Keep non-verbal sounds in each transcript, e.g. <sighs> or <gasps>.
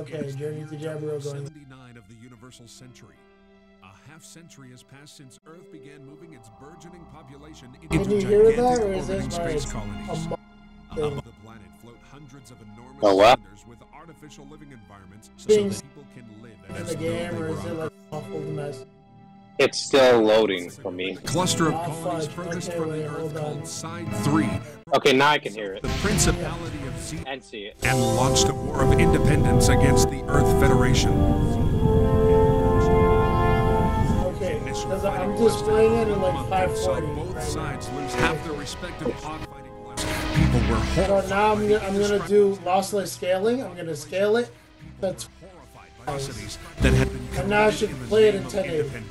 Okay, Journey to Jaburo going. 79 of the Universal Century. A half century has passed since Earth began moving its burgeoning population into you hear gigantic that, orbiting space colonies. a mo- Above the planet float hundreds of enormous Oh, what? cylinders with artificial living environments so Being that people can live as the game, or is it like awful mess? It's still loading for me. cluster of colonies fudge. furthest from the Earth called Side 3, Okay, now I can hear it the Principality of Z, and see it. and launched a war of independence against the Earth Federation. Okay, Initial because I'm was displaying it in like month or so 540. Both right now. sides lose half their respective fighting left. People were horrified. So now I'm gonna, I'm gonna do lossless scaling. I'm gonna scale it. That's horrified by atrocities that had been And now I should play it in 1080.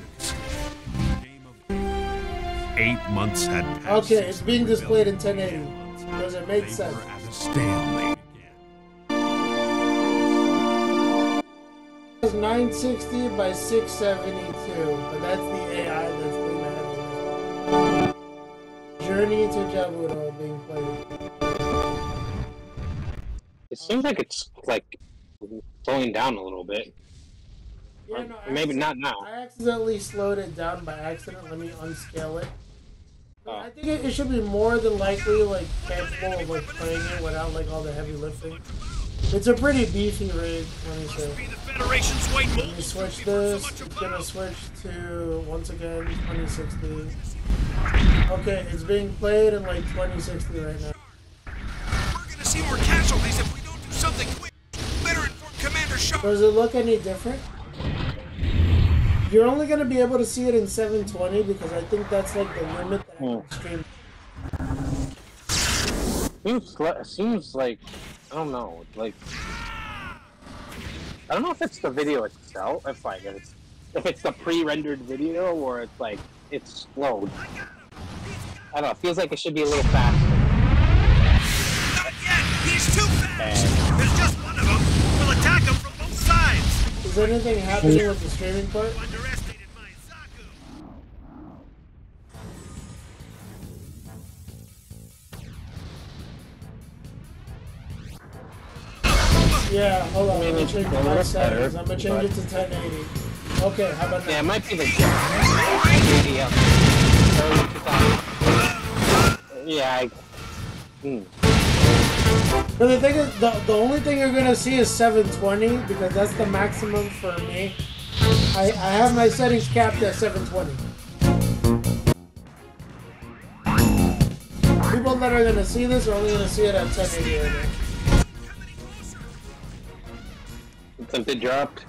Independence. Eight months had passed. okay. It's being displayed in 1080. Does it make They sense? were at a stalemate. It's 960 by 672, but that's the AI that's doing the heavy lifting. Journey to Jaburo being played. It seems like it's like slowing down a little bit. Yeah, no, Maybe not now. I accidentally slowed it down by accident. Let me unscale it. Oh. I think it, it should be more than likely like capable of like playing it without like all the heavy lifting. It's a pretty beefy rig. Let me say. Let me switch this. It's gonna switch to once again 2060. Okay, it's being played in like 2060 right now. We're gonna see more casualties if we don't do something quick. Better inform Commander Char. Does it look any different? You're only gonna be able to see it in 720 because I think that's like the limit that I can Hmm. stream. Seems seems like I don't know, like I don't know if it's the video itself, if like if it's if it's the pre-rendered video or it's like it's slowed. I don't know. It feels like it should be a little faster. Not yet. He's too fast. There's just one of them. We'll attack him from both sides. Is anything happening with the streaming part? Underestimated my Zaku. Yeah, hold on. I'm gonna change my settings. I'm gonna change it to 1080. Okay, how about that? Yeah, it might be the. Early 2000. Yeah, I, hmm. But the thing is, the, the only thing you're gonna see is 720 because that's the maximum for me. I, I have my settings capped at 720. People that are gonna see this are only gonna see it at 1080 right something dropped.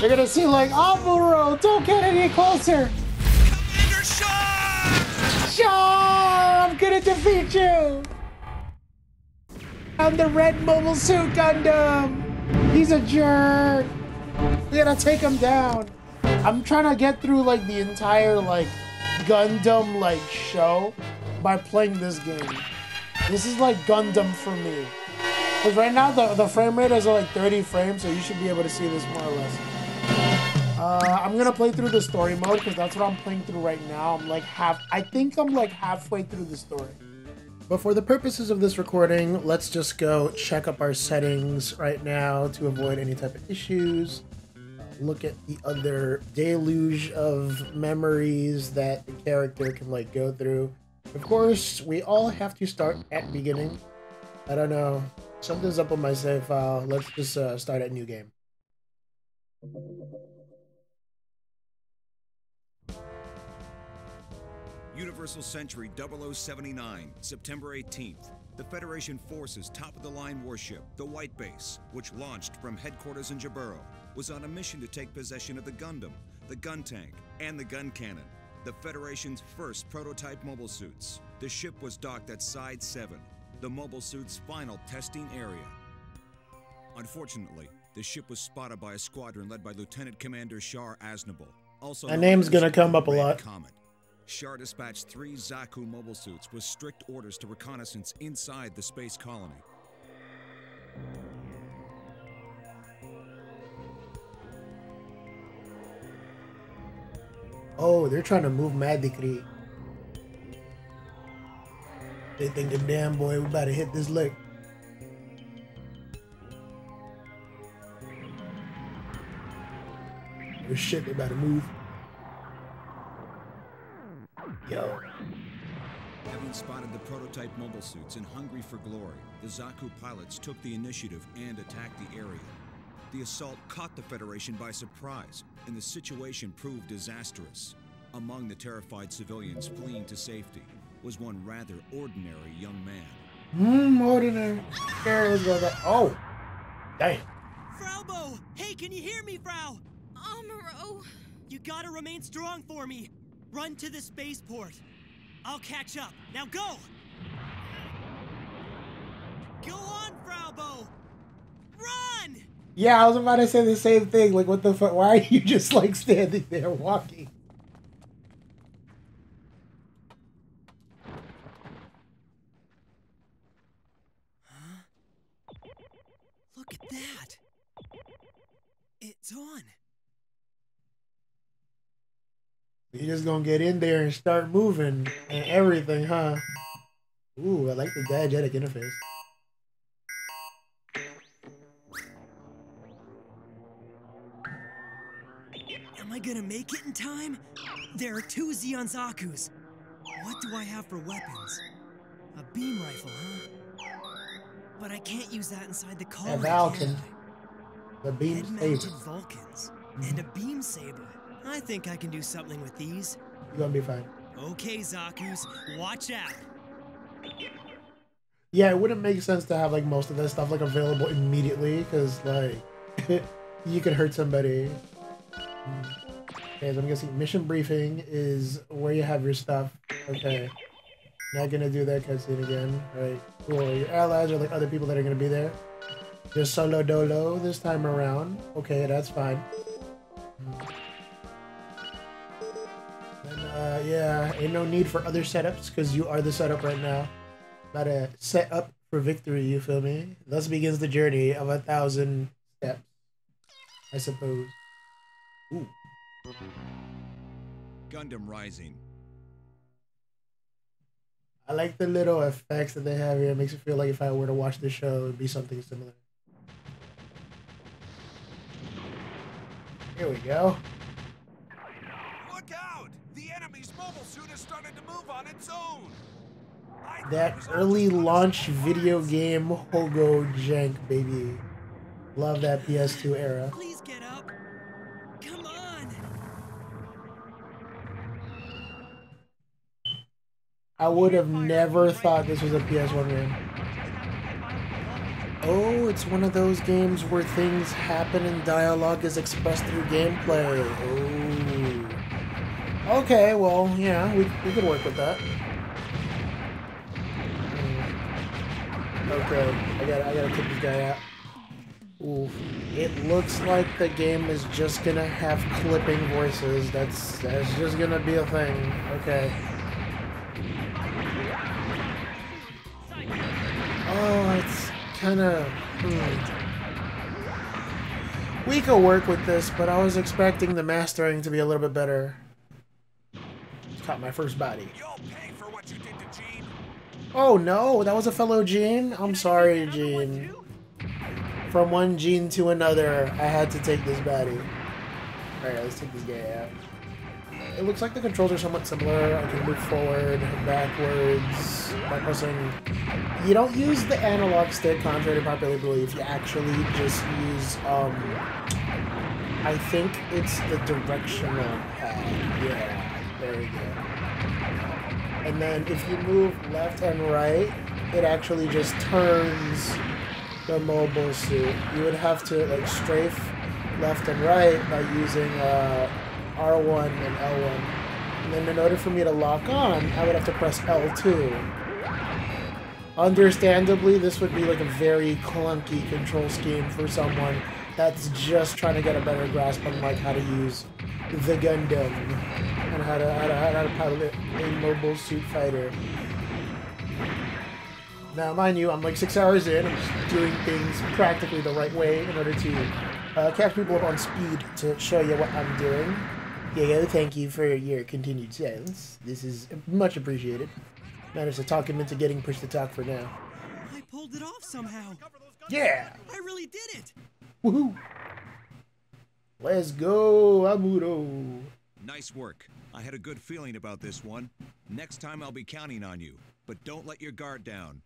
They're gonna see like, oh, Muro, don't get any closer. Commander Char. Char, I'm gonna defeat you. The red mobile suit Gundam. He's a jerk. We gotta take him down. I'm trying to get through like the entire like Gundam like show by playing this game. This is like Gundam for me. Because right now the, the frame rate is like 30 frames, so you should be able to see this more or less. Uh, I'm gonna play through the story mode because that's what I'm playing through right now. I'm like half, I think I'm like halfway through the story. But for the purposes of this recording, let's just go check up our settings right now to avoid any type of issues. Look at the other deluge of memories that the character can like go through. Of course, we all have to start at beginning. I don't know. Something's up on my save file. Let's just uh, start at new game. Universal Century 0079, September 18th. The Federation forces top of the line warship, the White Base, which launched from headquarters in Jaburo, was on a mission to take possession of the Gundam, the gun tank, and the gun cannon, the Federation's first prototype mobile suits. The ship was docked at Side 7, the mobile suit's final testing area. Unfortunately, the ship was spotted by a squadron led by Lieutenant Commander Char Aznable. Also That name's gonna come up a lot. Comet. Char dispatched three Zaku mobile suits with strict orders to reconnaissance inside the space colony. Oh, they're trying to move Mad Decree. They thinking, damn boy, we to hit this lick. Oh shit, they better move. Yo. Having spotted the prototype mobile suits and hungry for glory, the Zaku pilots took the initiative and attacked the area. The assault caught the Federation by surprise, and the situation proved disastrous. Among the terrified civilians fleeing to safety was one rather ordinary young man. Mmm, ordinary. Here, let's go. Oh! Damn. Frau Bow! Hey, can you hear me, Frau? Amuro. You gotta remain strong for me. Run to the spaceport. I'll catch up. Now go! Go on, Frau Bow! Run! Yeah, I was about to say the same thing. Like, what the fuck? Why are you just like standing there walking? Look at that! It's on. You're just gonna get in there and start moving and everything, huh? Ooh, I like the diegetic interface. Am I gonna make it in time? There are two Zeon Zaku's. What do I have for weapons? A beam rifle, huh? But I can't use that inside the car. A Vulcan. The beam saber. Vulcans. And a beam saber. I think I can do something with these. You're gonna be fine. Okay, Zaku's, watch out. Yeah, it wouldn't make sense to have like most of this stuff like available immediately because like <laughs> you could hurt somebody. Okay, so I'm guessing mission briefing is where you have your stuff. Okay. Not gonna do that cutscene again. Right. Cool. Your allies are like other people that are gonna be there. Just solo dolo this time around. Okay, that's fine. Uh, yeah, ain't no need for other setups because you are the setup right now. To set up for victory, you feel me? Thus begins the journey of a thousand steps, I suppose. Ooh. Gundam Rising. I like the little effects that they have here. It makes it feel like if I were to watch the show, it would be something similar. Here we go. That thought it was early launch video game Hogo jank, baby. Love that PS2 era. Please get up. Come on. I would have never thought this was a PS1 game. Oh, it's one of those games where things happen and dialogue is expressed through gameplay. Oh. Okay, well, yeah, we, we could work with that. Okay, I gotta, I gotta take this guy out. Ooh, it looks like the game is just gonna have clipping voices. That's that's just gonna be a thing. Okay. Oh, it's kind of. Hmm. We could work with this, but I was expecting the mastering to be a little bit better. Caught my first body. You'll pay for what you did to Gene. Oh no, that was a fellow Gene. I'm sorry, Gene. From one Gene to another, I had to take this baddie. Alright, let's take this guy out. It looks like the controls are somewhat similar. I can move forward, backwards, by pressing... You don't use the analog stick, contrary to popular belief. You actually just use, um... I think it's the directional pad. Yeah, And then if you move left and right, it actually just turns the mobile suit. You would have to like strafe left and right by using uh, R1 and L1. And then in order for me to lock on, I would have to press L2. Understandably, this would be like a very clunky control scheme for someone that's just trying to get a better grasp on like how to use the Gundam and how to how to, how to pilot a mobile suit fighter. Now, mind you, I'm like six hours in. I'm just doing things practically the right way in order to uh, catch people up on speed to show you what I'm doing. Yeah, yeah, thank you for your continued silence. This is much appreciated. Managed to talk him into getting pushed to talk for now. I pulled it off somehow. Yeah! I really did it. Woohoo! Let's go, Amuro. Nice work. I had a good feeling about this one. Next time I'll be counting on you. But don't let your guard down.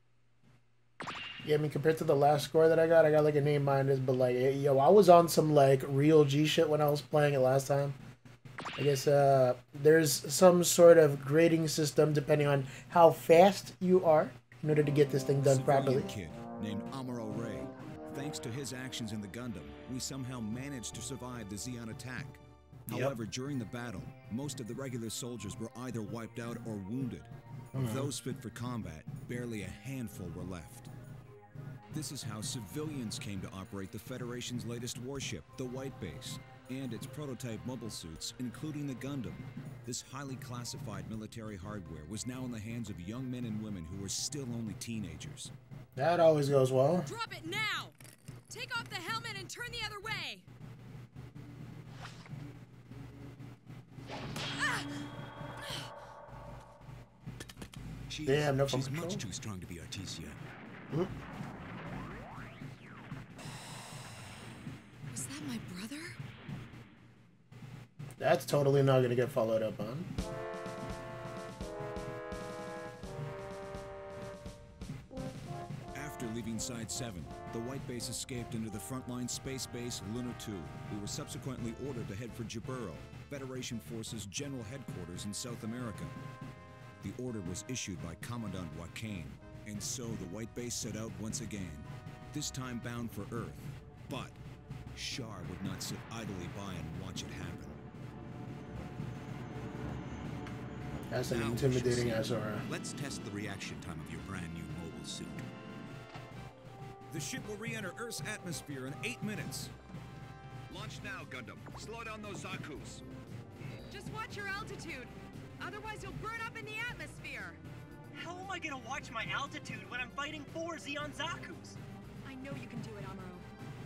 Yeah, I mean, compared to the last score that I got, I got like a name minus, but like, yo, I was on some like real G shit when I was playing it last time. I guess uh, there's some sort of grading system depending on how fast you are in order to get this thing done properly. kid named Amuro Ray. Thanks to his actions in the Gundam, we somehow managed to survive the Zeon attack. Yep. However, during the battle, most of the regular soldiers were either wiped out or wounded. Of Mhm. those fit for combat, barely a handful were left. This is how civilians came to operate the Federation's latest warship, the White Base, and its prototype mobile suits, including the Gundam. This highly classified military hardware was now in the hands of young men and women who were still only teenagers. That always goes well. Drop it now! Take off the helmet and turn the other way! She's, Damn, no phone she's control. much too strong to be Artesia. Was That's totally not gonna get followed up on. After leaving Side 7, the White Base escaped into the frontline space base Luna 2. We were subsequently ordered to head for Jaburo, Federation Forces General Headquarters in South America. The order was issued by Commandant Wakkein, and so the White Base set out once again, this time bound for Earth. But Char would not sit idly by and watch it happen. That's an Now intimidating shall ass aura. Let's test the reaction time of your brand new mobile suit. The ship will re-enter Earth's atmosphere in eight minutes. Launch now, Gundam. Slow down those Zaku's. Just watch your altitude. Otherwise, you'll burn up in the atmosphere. How am I gonna watch my altitude when I'm fighting four Zeon Zaku's? I know you can do it, Amuro.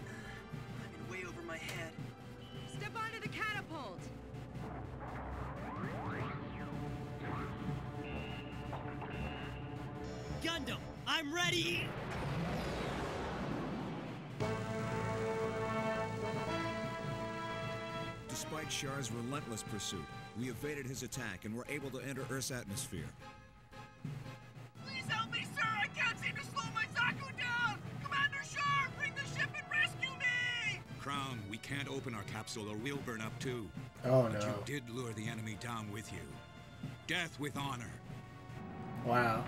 <sighs> I'm in way over my head. Step onto the catapult. Gundam, I'm ready! Despite Char's relentless pursuit, we evaded his attack and were able to enter Earth's atmosphere. Please help me, sir! I can't seem to slow my Zaku down! Commander Char, bring the ship and rescue me! Crown, we can't open our capsule or we'll burn up too. Oh But no. you did lure the enemy down with you. Death with honor. Wow.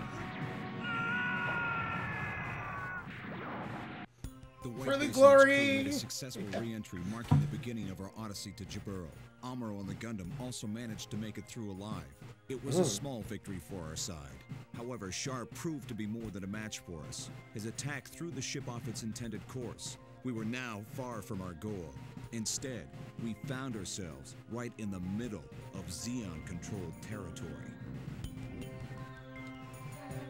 The White For the Base glory! a successful re-entry, marking the beginning of our odyssey to Jaburo. Amuro and the Gundam also managed to make it through alive. It was a Hmm. small victory for our side. However, Char proved to be more than a match for us. His attack threw the ship off its intended course. We were now far from our goal. Instead, we found ourselves right in the middle of Zeon-controlled territory.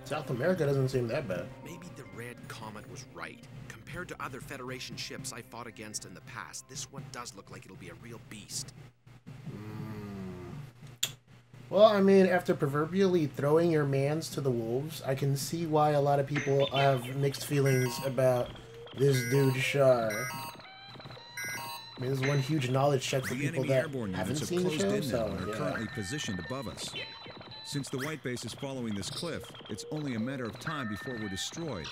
South America doesn't seem that bad. Maybe the Red Comet was right. Compared to other Federation ships I fought against in the past, this one does look like it'll be a real beast. Hmm. Well, I mean, after proverbially throwing your mans to the wolves, I can see why a lot of people have mixed feelings about this dude Char. I mean, this is one huge knowledge check for The people enemy that haven't units have seen the closed show, in now so and are yeah. currently positioned above us. Since the White Base is following this cliff, it's only a matter of time before we're destroyed.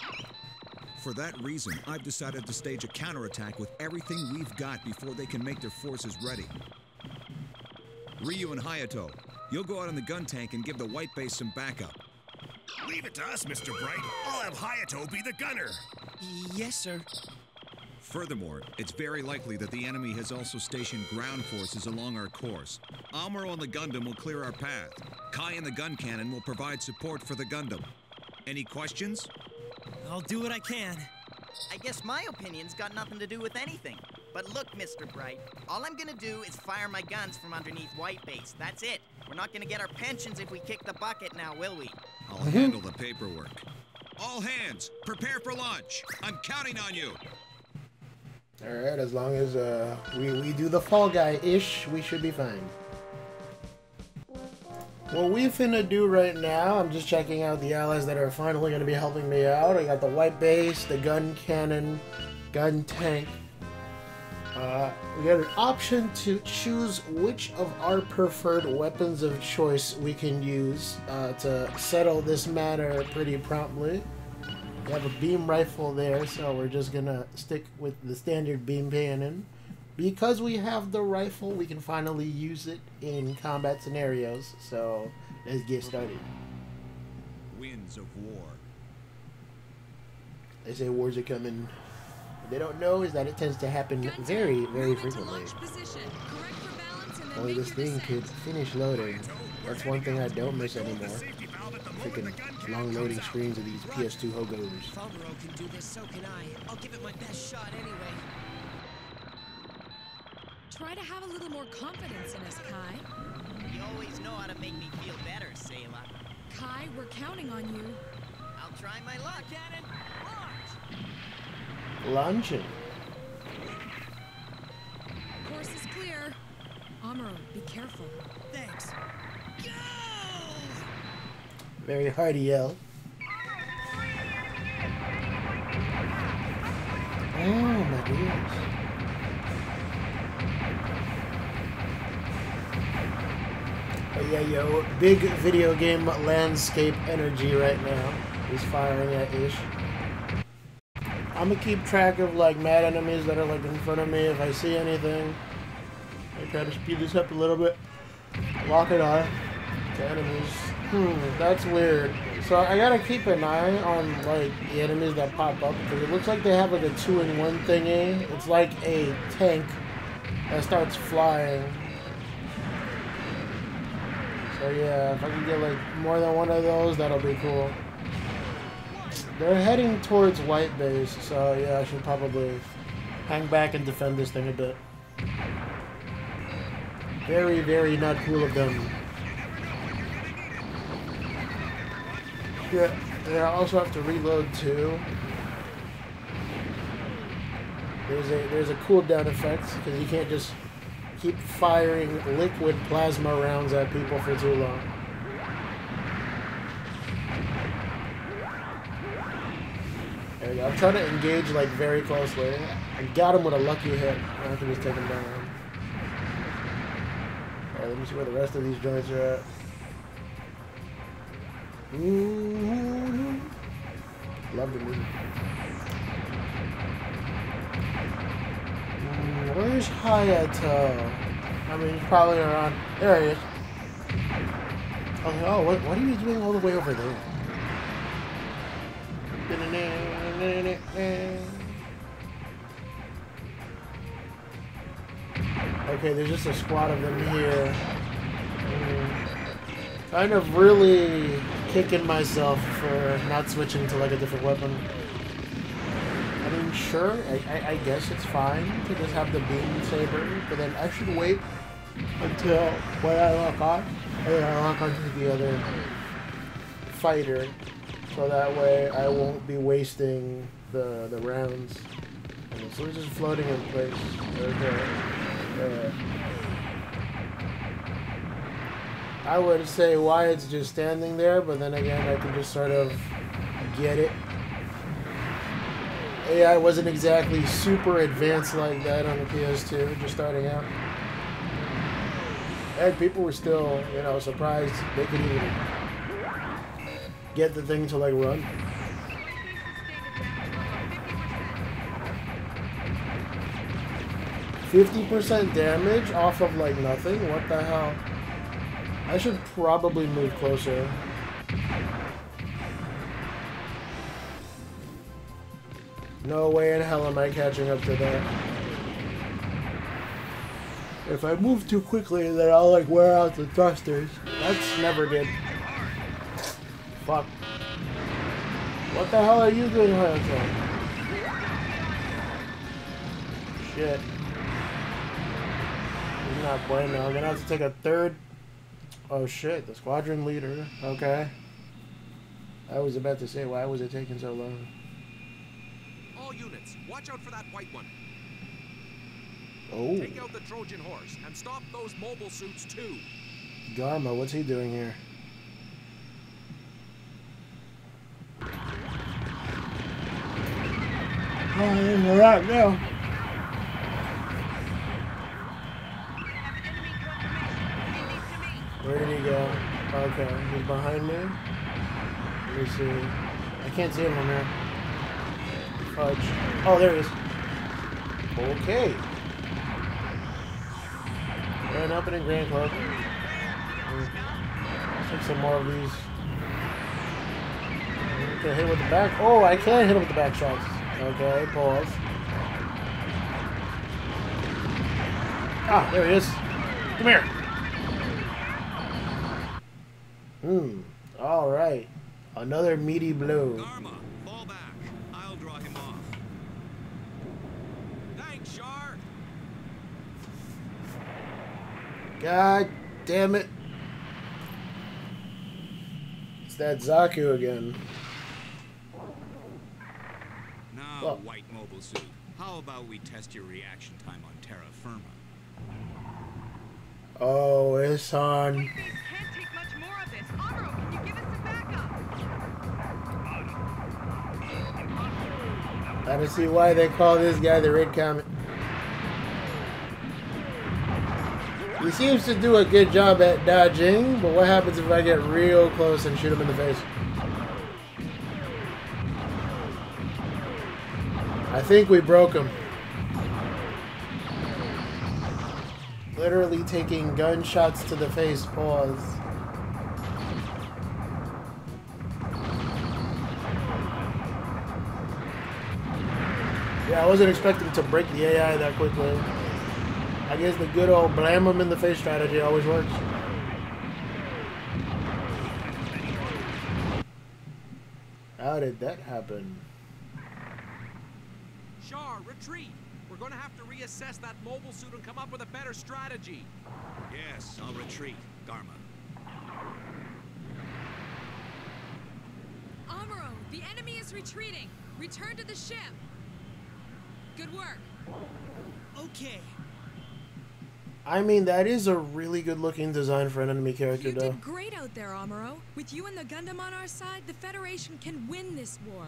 For that reason, I've decided to stage a counterattack with everything we've got before they can make their forces ready. Ryu and Hayato, you'll go out on the gun tank and give the White Base some backup. Leave it to us, Mr. Bright. I'll have Hayato be the gunner. Yes, sir. Furthermore, it's very likely that the enemy has also stationed ground forces along our course. Amuro and the Gundam will clear our path. Kai and the gun cannon will provide support for the Gundam. Any questions? I'll do what I can. I guess my opinion's got nothing to do with anything. But look, Mr. Bright, all I'm gonna do is fire my guns from underneath White Base. That's it. We're not gonna get our pensions if we kick the bucket now, will we? I'll handle the paperwork. All hands, prepare for launch. I'm counting on you. All right, as long as uh, we we do the Fall Guy ish, we should be fine. What we finna do right now, I'm just checking out the allies that are finally gonna be helping me out. I got the white base, the gun cannon, gun tank. Uh, we got an option to choose which of our preferred weapons of choice we can use uh, to settle this matter pretty promptly. We have a beam rifle there, so we're just gonna stick with the standard beam cannon. Because we have the rifle, we can finally use it in combat scenarios, so let's get started. Winds of war. They say wars are coming. What they don't know is that it tends to happen very, very frequently. Only this thing could finish loading. That's one thing I don't miss anymore. Freaking long loading screens of these PS2 hogos. Falmero can do this, so can I. I'll give it my best shot anyway. Try to have a little more confidence in us, Kai. You always know how to make me feel better, Sayla. Kai, we're counting on you. I'll try my luck. Cannon, Launching. Course is clear. Amuro, be careful. Thanks. Go! Very hearty yell. Oh my goodness. Yeah, yo, big video game landscape energy right now. He's firing at Ish. I'm gonna keep track of like mad enemies that are like in front of me if I see anything. I try to speed this up a little bit. Lock it on. The enemies. Hmm, that's weird. So I gotta keep an eye on like the enemies that pop up because it looks like they have like a two-in-one thingy. It's like a tank that starts flying. So yeah, if I can get like more than one of those, that'll be cool. They're heading towards White Base, so yeah, I should probably hang back and defend this thing a bit. Very, very not cool of them. Yeah, and I also have to reload too. There's a there's a cooldown effect because you can't just keep firing liquid plasma rounds at people for too long. There we go. I'm trying to engage like very closely. I got him with a lucky hit. I can just take him down. Alright, let me see where the rest of these joints are at. Ooh. Love the movie. Where's Hayato? I mean, he's probably around. There he is. Oh, oh what, what are you doing all the way over there? Okay, there's just a squad of them here. Mm. Kind of really kicking myself for not switching to like a different weapon. Mean, sure, I, I, I guess it's fine to just have the beam saber, but then I should wait until when I lock on, and then I lock onto the other fighter, so that way I won't be wasting the the rounds. So it's just floating in place. Okay. Uh, I would say why it's just standing there, but then again, I can just sort of get it. AI wasn't exactly super advanced like that on the PS2, just starting out. And people were still, you know, surprised they could even get the thing to like run. Fifty percent damage off of like nothing. What the hell? I should probably move closer. No way in hell am I catching up to that. If I move too quickly, then I'll like wear out the thrusters. That's never good. Fuck. What the hell are you doing, Hayato? Shit. He's not bueno. I'm gonna have to take a third. Oh shit, the squadron leader. Okay. I was about to say, why was it taking so long? All units, watch out for that white one. Oh. Take out the Trojan horse and stop those mobile suits too. Garma, what's he doing here? Oh, I'm now. Where did he go? Okay, he's behind me. Let me see. I can't see him from here. Fudge. Oh, there he is. Okay. And up in a Grand Club. Let's take some more of these. Okay, hit with the back. Oh, I can hit him with the back shots. Okay, pause. Ah, there he is. Come here. Hmm. All right. Another meaty blow. Garma, fall back. I'll draw him off. Thanks, Char. God damn it. It's that Zaku again. Now, Well- White Mobile Suit, how about we test your reaction time on terra firma? Oh, it's on. White Base can't take much more of this. Amuro, can you give us some backup? I don't see why they call this guy the Red Comet. He seems to do a good job at dodging, but what happens if I get real close and shoot him in the face? I think we broke him. Literally taking gunshots to the face. Pause. Yeah, I wasn't expecting to break the AI that quickly. I guess the good old blam him in the face strategy always works. How did that happen? Char, retreat. We're going to have to reassess that mobile suit and come up with a better strategy. Yes, I'll retreat. Garma. Amuro, the enemy is retreating. Return to the ship. Good work. Okay. I mean, that is a really good looking design for an enemy character, You though. did great out there, Amuro. With you and the Gundam on our side, the Federation can win this war.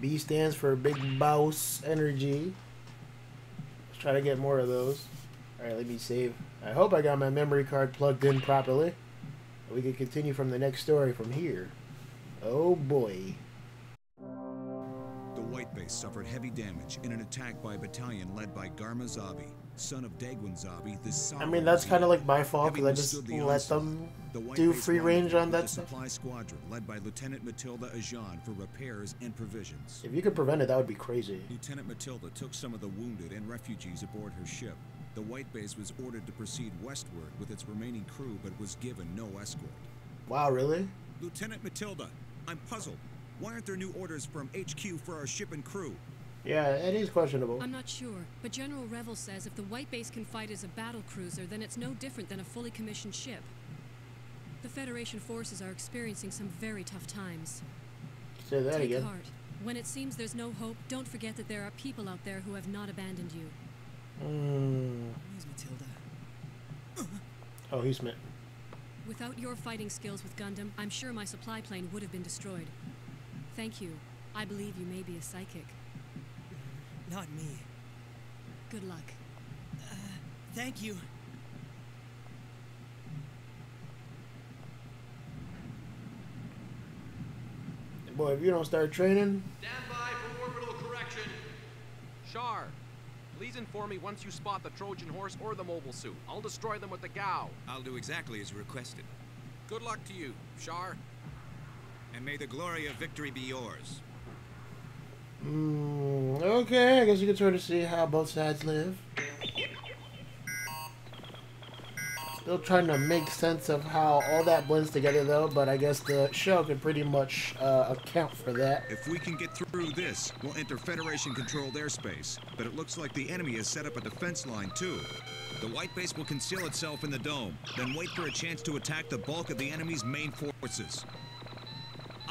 B stands for Big Boss Energy. Let's try to get more of those. Alright, let me save. I hope I got my memory card plugged in properly. We can continue from the next story from here. Oh boy. The White Base suffered heavy damage in an attack by a battalion led by Garma Zabi, son of Degwin Zabi, the I mean, that's kind of like my fault because I just the let them the do free range on that the stuff. supply squadron led by Lieutenant Matilda Ajan for repairs and provisions. If you could prevent it, that would be crazy. Lieutenant Matilda took some of the wounded and refugees aboard her ship. The White Base was ordered to proceed westward with its remaining crew, but was given no escort. Wow, really? Lieutenant Matilda, I'm puzzled. Why aren't there new orders from HQ for our ship and crew? Yeah, it is questionable. I'm not sure, but General Revil says if the White Base can fight as a battle cruiser, then it's no different than a fully commissioned ship. The Federation forces are experiencing some very tough times. Say that Take again. heart. When it seems there's no hope, don't forget that there are people out there who have not abandoned you. Hmm. Where's Matilda? Oh, he's smitten. Without your fighting skills with Gundam, I'm sure my supply plane would have been destroyed. Thank you. I believe you may be a psychic. Not me. Good luck. Uh, thank you. Boy, if you don't start training, Stand by for orbital correction. Char, please inform me once you spot the Trojan horse or the mobile suit. I'll destroy them with the Gaw. I'll do exactly as requested. Good luck to you, Char. And may the glory of victory be yours. Mm, okay, I guess you can sort of see how both sides live. Still trying to make sense of how all that blends together, though, but I guess the show can pretty much uh, account for that. If we can get through this, we'll enter Federation-controlled airspace. But it looks like the enemy has set up a defense line, too. The White Base will conceal itself in the dome, then wait for a chance to attack the bulk of the enemy's main forces.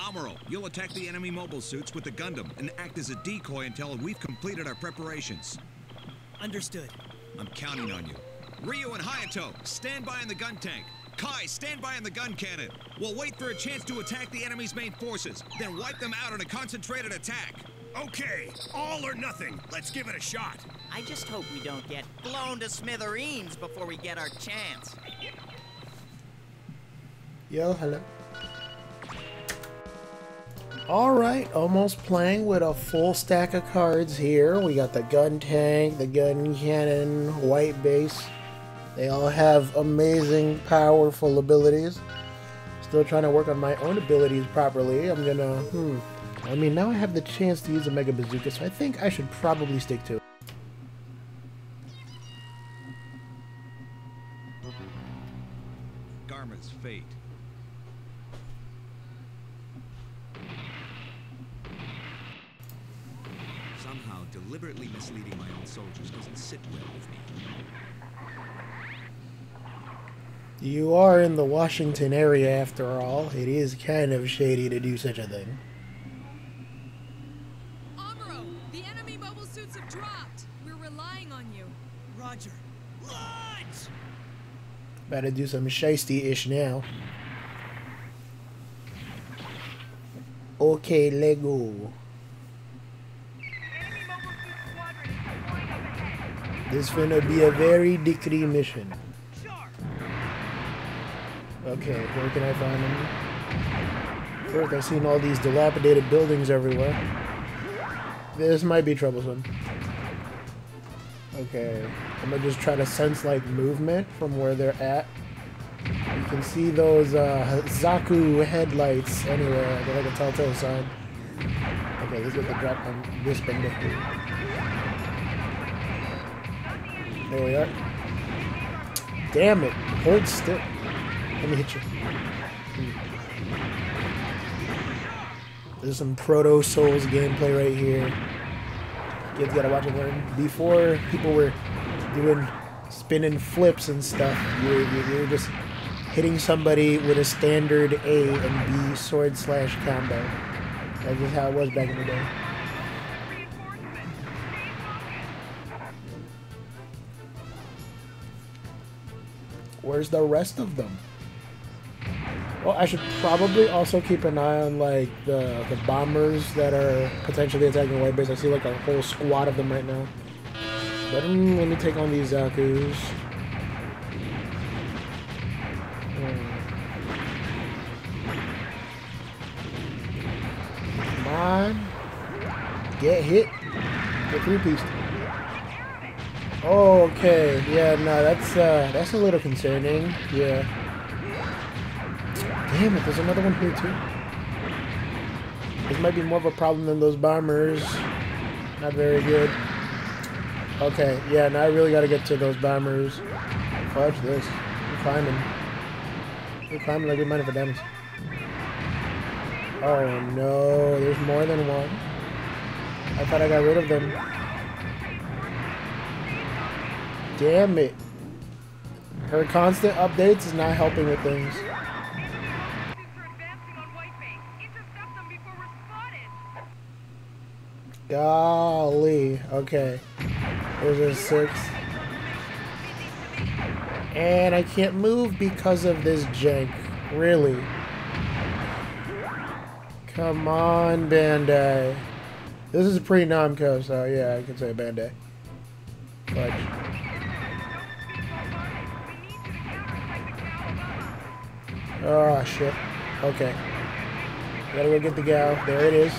Amuro, you'll attack the enemy mobile suits with the Gundam and act as a decoy until we've completed our preparations. Understood. I'm counting on you. Ryu and Hayato, stand by in the gun tank. Kai, stand by in the gun cannon. We'll wait for a chance to attack the enemy's main forces, then wipe them out in a concentrated attack. Okay, all or nothing. Let's give it a shot. I just hope we don't get blown to smithereens before we get our chance. Yo, hello. Alright, almost playing with a full stack of cards here. We got the gun tank, the gun cannon, white base. They all have amazing, powerful abilities. Still trying to work on my own abilities properly. I'm gonna, hmm. I mean, now I have the chance to use a Mega Bazooka, so I think I should probably stick to it. You are in the Washington area after all. It is kind of shady to do such a thing. Amuro, the enemy mobile suits have dropped. We're relying on you. Roger. Launch! Better do some shisty-ish now. Okay, Lego. This finna be a very dickety mission. Okay, where can I find them? First, I've seen all these dilapidated buildings everywhere. This might be troublesome. Okay, I'm gonna just try to sense like movement from where they're at. You can see those uh, Zaku headlights anywhere. They're like a telltale sign. Okay, let's get the drop on this bender. There we are. Damn it! Hold still. Let me hit you. There's some Proto Souls gameplay right here. Kids gotta watch and learn. Before people were doing spinning flips and stuff, you were, you were just hitting somebody with a standard A and B sword slash combo. That's just how it was back in the day. Where's the rest of them? Well, I should probably also keep an eye on like the the bombers that are potentially attacking the white base. I see like a whole squad of them right now. But mm, let me take on these Zaku's. Come on. Get hit. Get three pieced. Okay, yeah, no, that's uh that's a little concerning. Yeah. Damn it, there's another one here too. This might be more of a problem than those bombers. Not very good. Okay, yeah, now I really gotta get to those bombers. Fudge this. We're climbing. We're climbing like we might have damage. Oh no, there's more than one. I thought I got rid of them. Damn it. Her constant updates is not helping with things. Golly. Okay. There's a six. And I can't move because of this jank. Really. Come on, Bandai. This is pre-Namco, so yeah, I can say Bandai. Fudge. Oh, shit. Okay. Gotta go get the gal. There it is.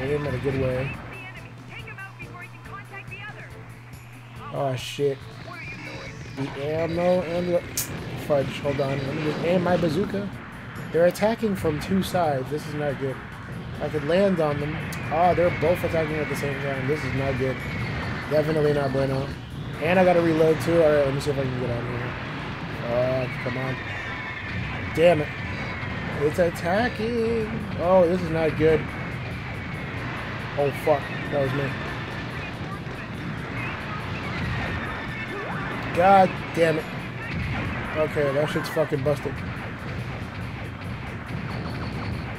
Aim in a good way. Oh shit. The ammo and the fudge. Hold on. Let me just aim my bazooka. They're attacking from two sides. This is not good. I could land on them. Oh, they're both attacking at the same time. This is not good. Definitely not bueno. And I gotta reload too. Alright, let me see if I can get out of here. Oh, come on. Damn it. It's attacking. Oh, this is not good. Oh, fuck. That was me. God damn it. Okay, that shit's fucking busted.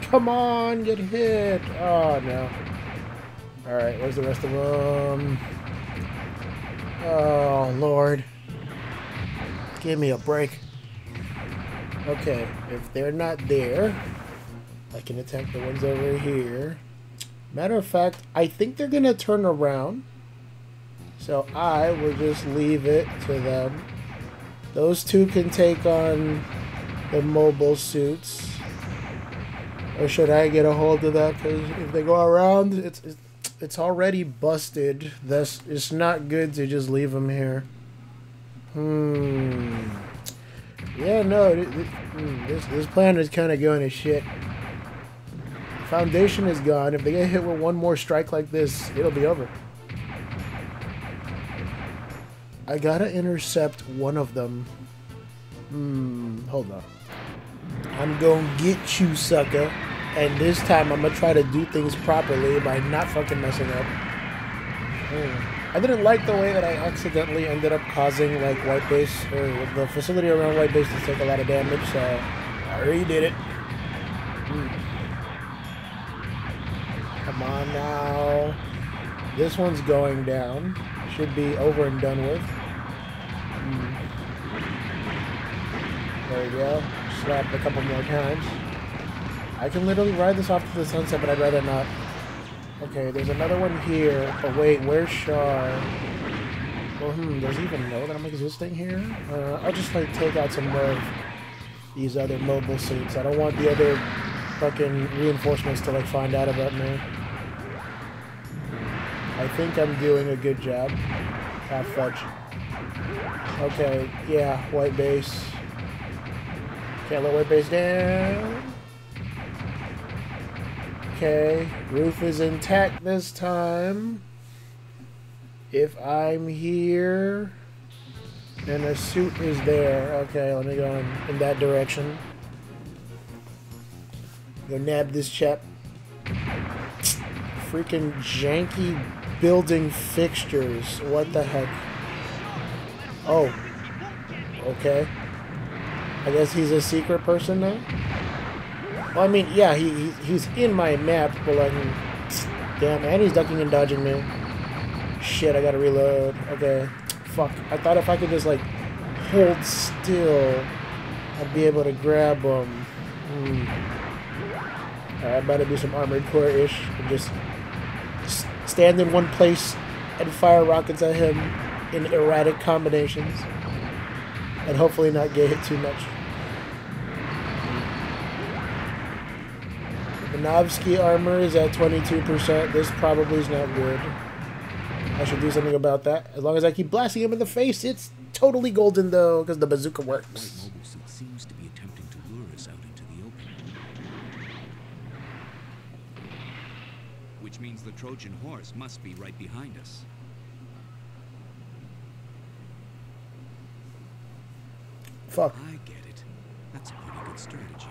Come on, get hit. Oh, no. Alright, where's the rest of them? Oh, Lord. Give me a break. Okay, if they're not there, I can attack the ones over here. Matter of fact, I think they're going to turn around. So I will just leave it to them Those two can take on the mobile suits. Or should I get a hold of that? Because if they go around, it's, it's it's already busted. That's it's not good to just leave them here. Hmm. Yeah, no. Hmm, this this plan is kind of going to shit. Foundation is gone. If they get hit with one more strike like this, it'll be over. I gotta intercept one of them. Hmm, hold on. I'm gonna get you, sucker. And this time I'm gonna try to do things properly by not fucking messing up. Hmm. I didn't like the way that I accidentally ended up causing like White Base or the facility around White Base to take a lot of damage, so I already did it. Come on now. This one's going down. Should be over and done with. Hmm. There we go. Slap a couple more times. I can literally ride this off to the sunset, but I'd rather not. Okay, there's another one here. Oh wait, where's Char? Well, hmm, does he even know that I'm existing here? Uh, I'll just like take out some of these other mobile suits. I don't want the other fucking reinforcements to like find out about me. I think I'm doing a good job. Half fudge. Okay, yeah, white base. Can't let white base down. Okay, roof is intact this time. If I'm here, and a suit is there. Okay, let me go in, in that direction. Go nab this chap. Freaking janky building fixtures. What the heck? Oh. Okay. I guess he's a secret person now? Well, I mean, yeah, he, he he's in my map, but like, damn, and he's ducking and dodging me. Shit, I gotta reload. Okay, fuck. I thought if I could just like hold still, I'd be able to grab him. Hmm. Alright, about to do some armored core-ish and just stand in one place and fire rockets at him in erratic combinations. And hopefully not get hit too much. Novsky armor is at 22%. This probably is not good. I should do something about that. As long as I keep blasting him in the face, it's totally golden though, because the bazooka works. seems to be attempting to lure us out into the open. Which means the Trojan horse must be right behind us. Fuck. I get it. That's a pretty good strategy.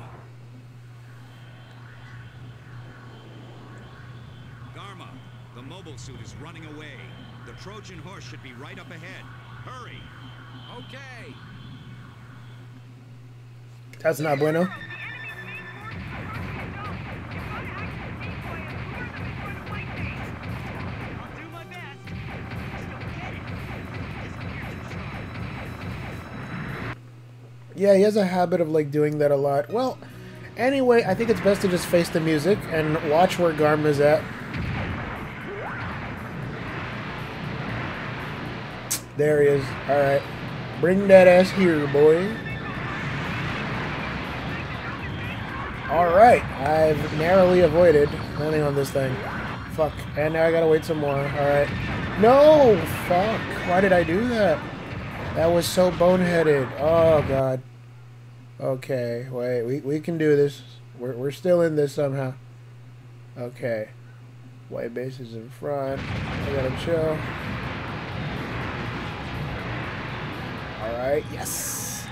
Garma, the mobile suit is running away. The Trojan horse should be right up ahead. Hurry! Okay. That's not bueno. Yeah, he has a habit of like doing that a lot. Well, anyway, I think it's best to just face the music and watch where Garma's at. There he is. Alright. Bring that ass here, boy. Alright. I've narrowly avoided landing on this thing. Fuck. And now I gotta wait some more. Alright. No! Fuck. Why did I do that? That was so boneheaded. Oh, God. Okay. Wait. We, we can do this. We're, we're still in this somehow. Okay. White base is in front. I gotta chill. Alright, yes.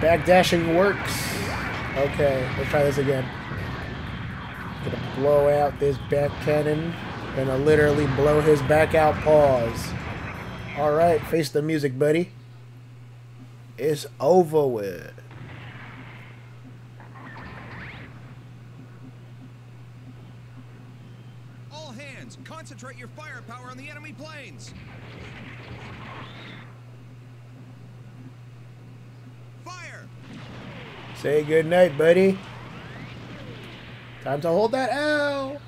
Backdashing works. Okay, let's try this again. Gonna blow out this back cannon. Gonna literally blow his back out paws. Alright, face the music, buddy. It's over with. All hands, concentrate your firepower on the enemy planes! Fire! Say good night, buddy. Time to hold that L.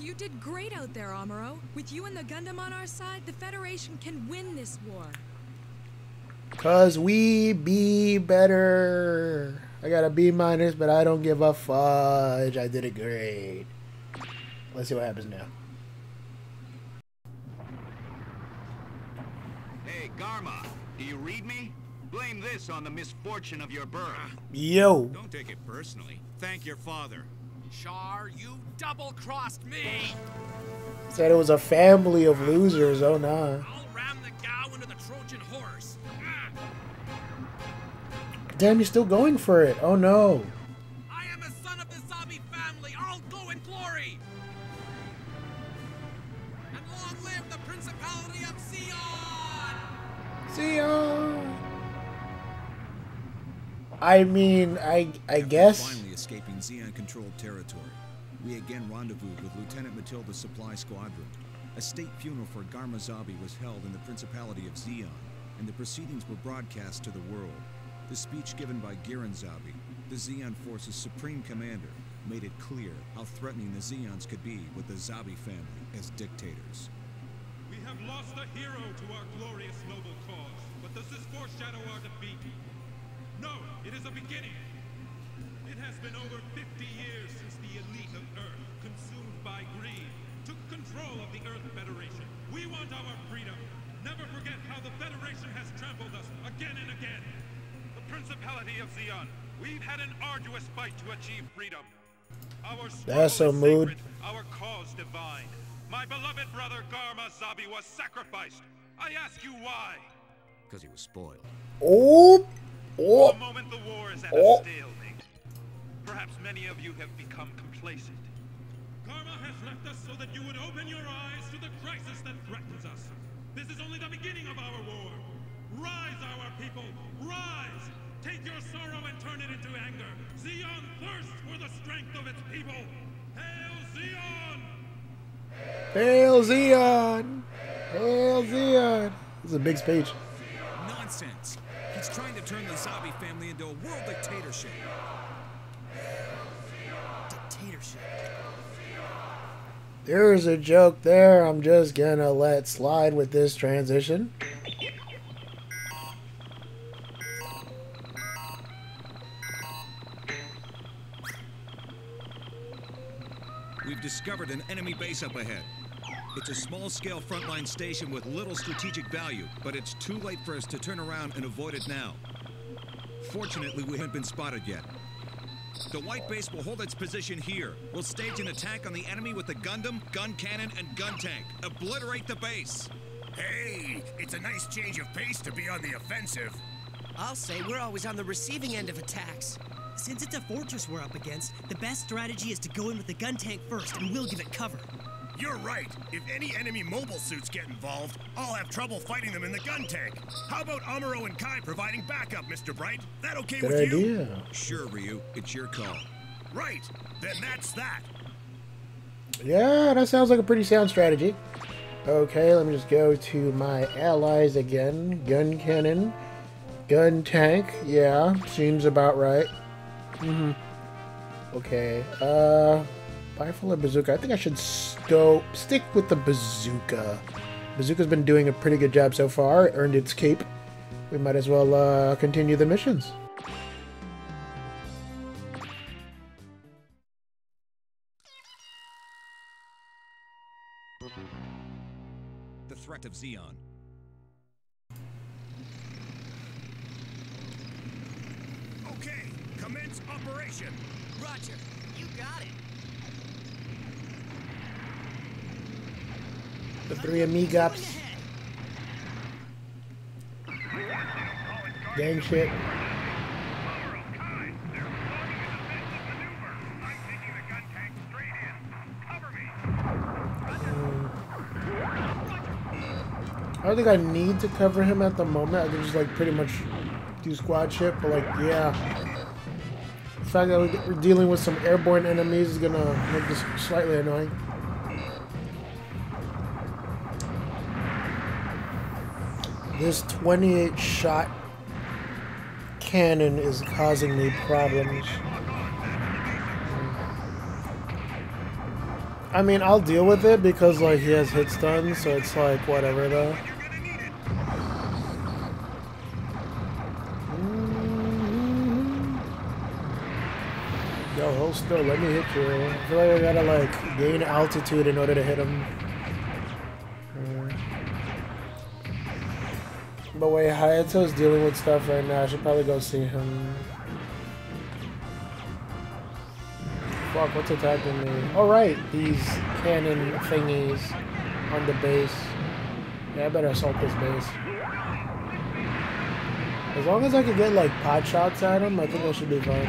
You did great out there, Amuro. With you and the Gundam on our side, the Federation can win this war. Cause we be better. I got a B minus, but I don't give a fudge. I did it great. Let's see what happens now. Hey, Garma, do you read me? Blame this on the misfortune of your birth. Yo. Don't take it personally. Thank your father. Char, you double-crossed me! Said it was a family of losers. Oh nah. I'll ram the Gaw into the Trojan horse. Damn, you're still going for it. Oh no. I am a son of the Zabi family. I'll go in glory. And long live the Principality of Zeon! Zeon. I mean, I I After guess. Finally escaping Zeon-controlled territory, we again rendezvoused with Lieutenant Matilda's supply squadron. A state funeral for Garma Zabi was held in the Principality of Zeon, and the proceedings were broadcast to the world. The speech given by Gihren Zabi, the Zeon Force's supreme commander, made it clear how threatening the Zeons could be with the Zabi family as dictators. We have lost a hero to our glorious noble cause, but does this foreshadow our defeat? No, it is a beginning. It has been over 50 years since the elite of Earth, consumed by greed, took control of the Earth Federation. We want our freedom. Never forget how the Federation has trampled us again and again. The Principality of Zeon, we've had an arduous fight to achieve freedom. Our That's a mood. sacred, our cause divine. My beloved brother Garma Zabi was sacrificed. I ask you why. Because he was spoiled. Oh. For Oh. the moment, the war is at Oh. a stalemate. Perhaps many of you have become complacent. Garma has left us so that you would open your eyes to the crisis that threatens us. This is only the beginning of our war. Rise, our people, rise! Take your sorrow and turn it into anger. Zeon thirsts for the strength of its people. Hail Zeon! Hail Zeon! Hail Zeon! This is a big speech. Nonsense! He's trying to turn the Zabi family into a world dictatorship. Dictatorship. There's a joke there. I'm just gonna let slide with this transition. Discovered an enemy base up ahead. It's a small-scale frontline station with little strategic value, but it's too late for us to turn around and avoid it now. Fortunately, we haven't been spotted yet. The white base will hold its position here. We'll stage an attack on the enemy with the Gundam, gun cannon, and gun tank. Obliterate the base. Hey, it's a nice change of pace to be on the offensive. I'll say we're always on the receiving end of attacks. Since it's a fortress we're up against, the best strategy is to go in with the gun tank first, and we'll give it cover. You're right. If any enemy mobile suits get involved, I'll have trouble fighting them in the gun tank. How about Amuro and Kai providing backup, Mr. Bright? That okay Good with you? idea. Sure, Ryu. It's your call. Right. Then that's that. Yeah, that sounds like a pretty sound strategy. Okay, let me just go to my allies again. Gun cannon. Gun tank. Yeah, seems about right. Mm-hmm. Okay, uh... Rifle or bazooka? I think I should sto stick with the bazooka. Bazooka's been doing a pretty good job so far. It earned its cape. We might as well uh, continue the missions. The threat of Zeon. Okay, commence operation. Roger. You got it. Three amigops. Gang shit. Hmm. I don't think I need to cover him at the moment. I can just like pretty much do squad shit, but like yeah. The fact that we're dealing with some airborne enemies is gonna make this slightly annoying. This 28 shot cannon is causing me problems. I mean, I'll deal with it because like he has hit stun, so it's like whatever though. Yo, hold still. Let me hit you. I feel like I gotta like gain altitude in order to hit him. But wait, Hayato's dealing with stuff right now. I should probably go see him. Fuck, what's attacking me? Oh, right, these cannon thingies on the base. Yeah, I better assault this base. As long as I can get, like, pot shots at him, I think I should be fine.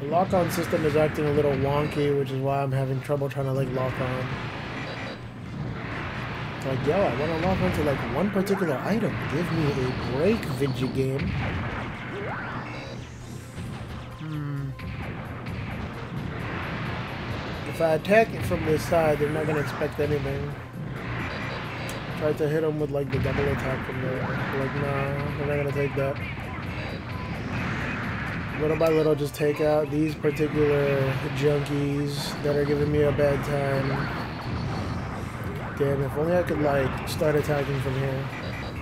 The lock-on system is acting a little wonky, which is why I'm having trouble trying to, like, lock on. Like, yo, I want to lock onto, like, one particular item. Give me a break, video game. Hmm. If I attack it from this side, they're not going to expect anything. Tried to hit them with like the double attack from there. Like, nah, they're not going to take that. Little by little, just take out these particular junkies that are giving me a bad time. Damn, if only I could like start attacking from here.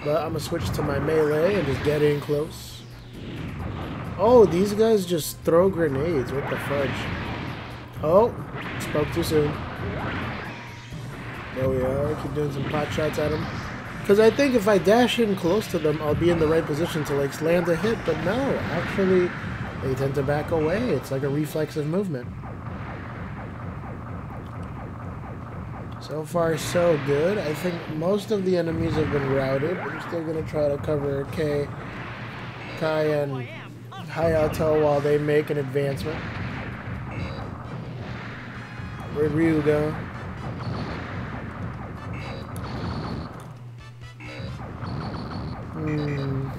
But I'm gonna switch to my melee and just get in close. Oh, these guys just throw grenades. What the fudge? Oh, spoke too soon. There we are. Keep doing some pot shots at them. Because I think if I dash in close to them, I'll be in the right position to like land a hit. But no, actually, they tend to back away. It's like a reflexive movement. So far, so good. I think most of the enemies have been routed. I'm still going to try to cover K, Kai, and Hayato while they make an advancement. Where'd Ryu go? Hmm.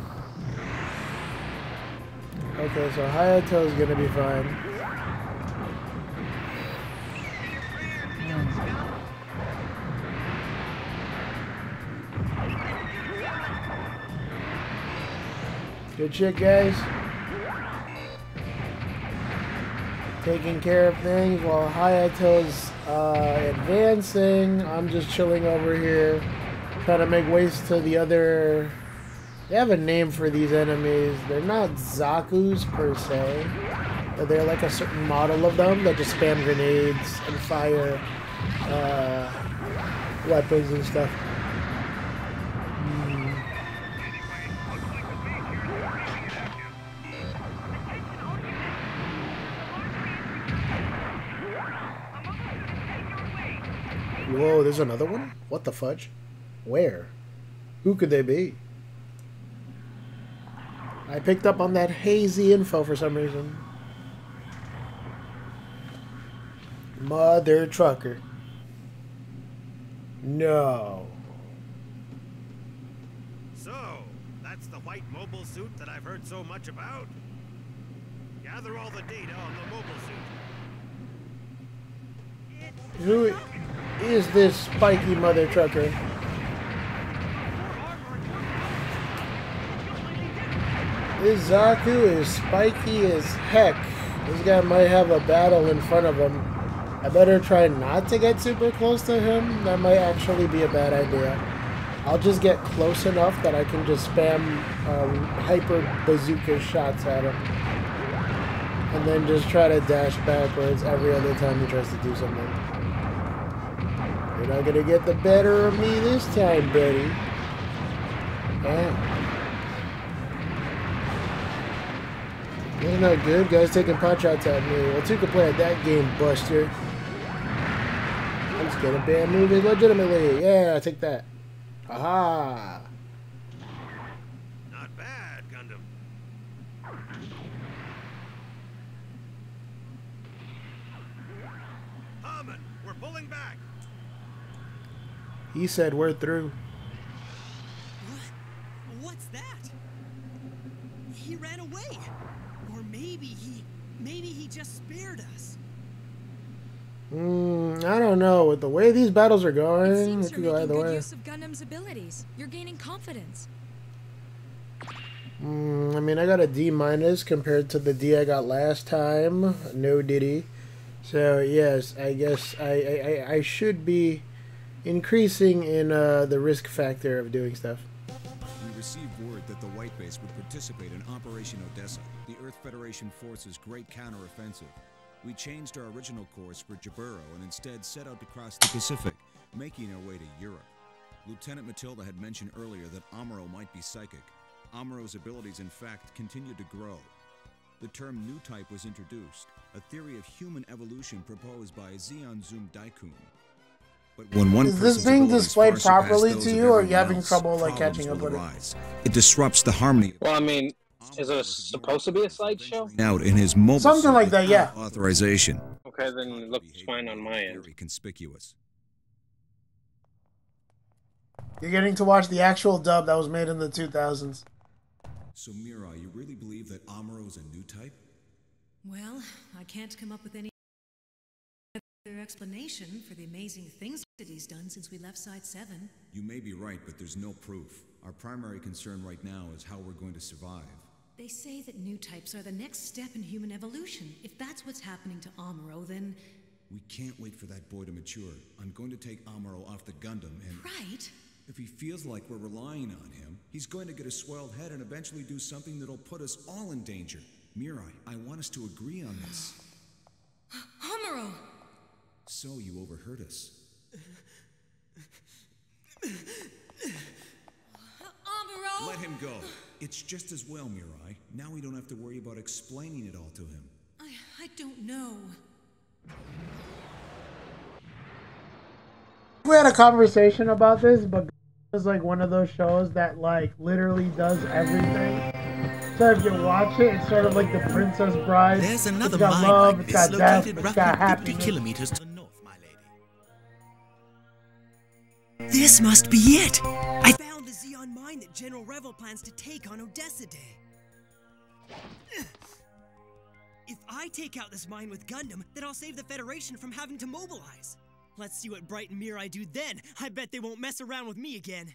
Okay, so Hayato's gonna be fine. Good shit, guys. Taking care of things while Hayato's uh, advancing. I'm just chilling over here, trying to make ways to the other. They have a name for these enemies. They're not Zaku's per se, but they're like a certain model of them that just spam grenades and fire uh, weapons and stuff. There's another one? What the fudge? Where? Who could they be? I picked up on that hazy info for some reason. Mother trucker. No. So, that's the white mobile suit that I've heard so much about? Gather all the data on the mobile suit. Who is this spiky mother trucker? This Zaku is spiky as heck. This guy might have a battle in front of him. I better try not to get super close to him. That might actually be a bad idea. I'll just get close enough that I can just spam um, hyper bazooka shots at him. And then just try to dash backwards every other time he tries to do something. You're not gonna get the better of me this time, Betty. Yeah. That's not good. Guys taking pot shots at me. Well, two can play at that game, Buster. I'm just gonna ban movies legitimately. Yeah, take that. Aha. Not bad, Gundam. Haman, we're pulling back. He said we're through. What's that? He ran away. Or maybe he maybe he just spared us. Hmm, I don't know. With the way these battles are going, Seems it you're could go either good way. use of Gundam's abilities. You're gaining confidence. Mm, I mean, I got a D minus compared to the D I got last time. No Diddy. So yes, I guess I, I, I- I should be increasing in uh, the risk factor of doing stuff. We received word that the White Base would participate in Operation Odessa, the Earth Federation forces' great counteroffensive. We changed our original course for Jaburo and instead set out to cross the Pacific, making our way to Europe. Lieutenant Matilda had mentioned earlier that Amuro might be psychic. Amuro's abilities, in fact, continued to grow. The term new type was introduced, a theory of human evolution proposed by Zeon Deikun. But when one Is this being displayed properly to you, or are you having else, trouble like catching up will with it? It disrupts the harmony Well, I mean, is it supposed to be a slideshow? out in his mobile Something like that, yeah. authorization. Okay, then it looks fine on my end. Very conspicuous. You're getting to watch the actual dub that was made in the 2000s. So Mirai, you really believe that Amuro's a new type? Well, I can't come up with any other explanation for the amazing things he's done since we left Side 7. You may be right, but there's no proof. Our primary concern right now is how we're going to survive. They say that new types are the next step in human evolution. If that's what's happening to Amuro, then. We can't wait for that boy to mature. I'm going to take Amuro off the Gundam and Right? if he feels like we're relying on him, he's going to get a swelled head and eventually do something that'll put us all in danger. Mirai, I want us to agree on this. <gasps> Amuro! So you overheard us. Amuro! Let him go. It's just as well, Mirai. Now we don't have to worry about explaining it all to him. I, I don't know. We had a conversation about this, but it's like one of those shows that like literally does everything. So if you watch it, it's sort of like the Princess Bride. There's another it's got mine love, like it's this got death, located it's roughly got 50 happiness. kilometers This must be it! I found the Zeon mine that General Revil plans to take on Odessa Day. <sighs> If I take out this mine with Gundam, then I'll save the Federation from having to mobilize. Let's see what Bright and Mirai do then. I bet they won't mess around with me again.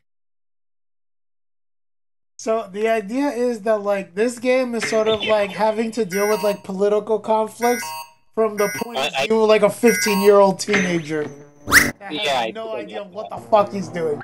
So the idea is that like this game is sort of like having to deal with like political conflicts from the point of view of like a 15 year old teenager. That has Yeah, I have no idea what the fuck he's doing.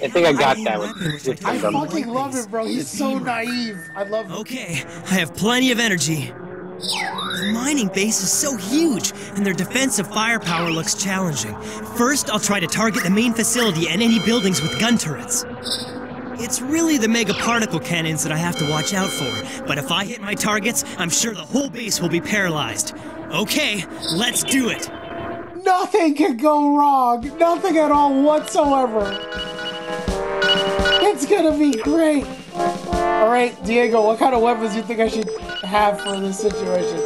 I think I got that with, with I fucking love it, bro. He's so naive. I love him. Okay, I have plenty of energy. The mining base is so huge, and their defensive firepower looks challenging. First, I'll try to target the main facility and any buildings with gun turrets. It's really the mega particle cannons that I have to watch out for, but if I hit my targets, I'm sure the whole base will be paralyzed. Okay, let's do it. Nothing can go wrong. Nothing at all whatsoever. It's gonna be great. All right, Diego, what kind of weapons do you think I should have for this situation?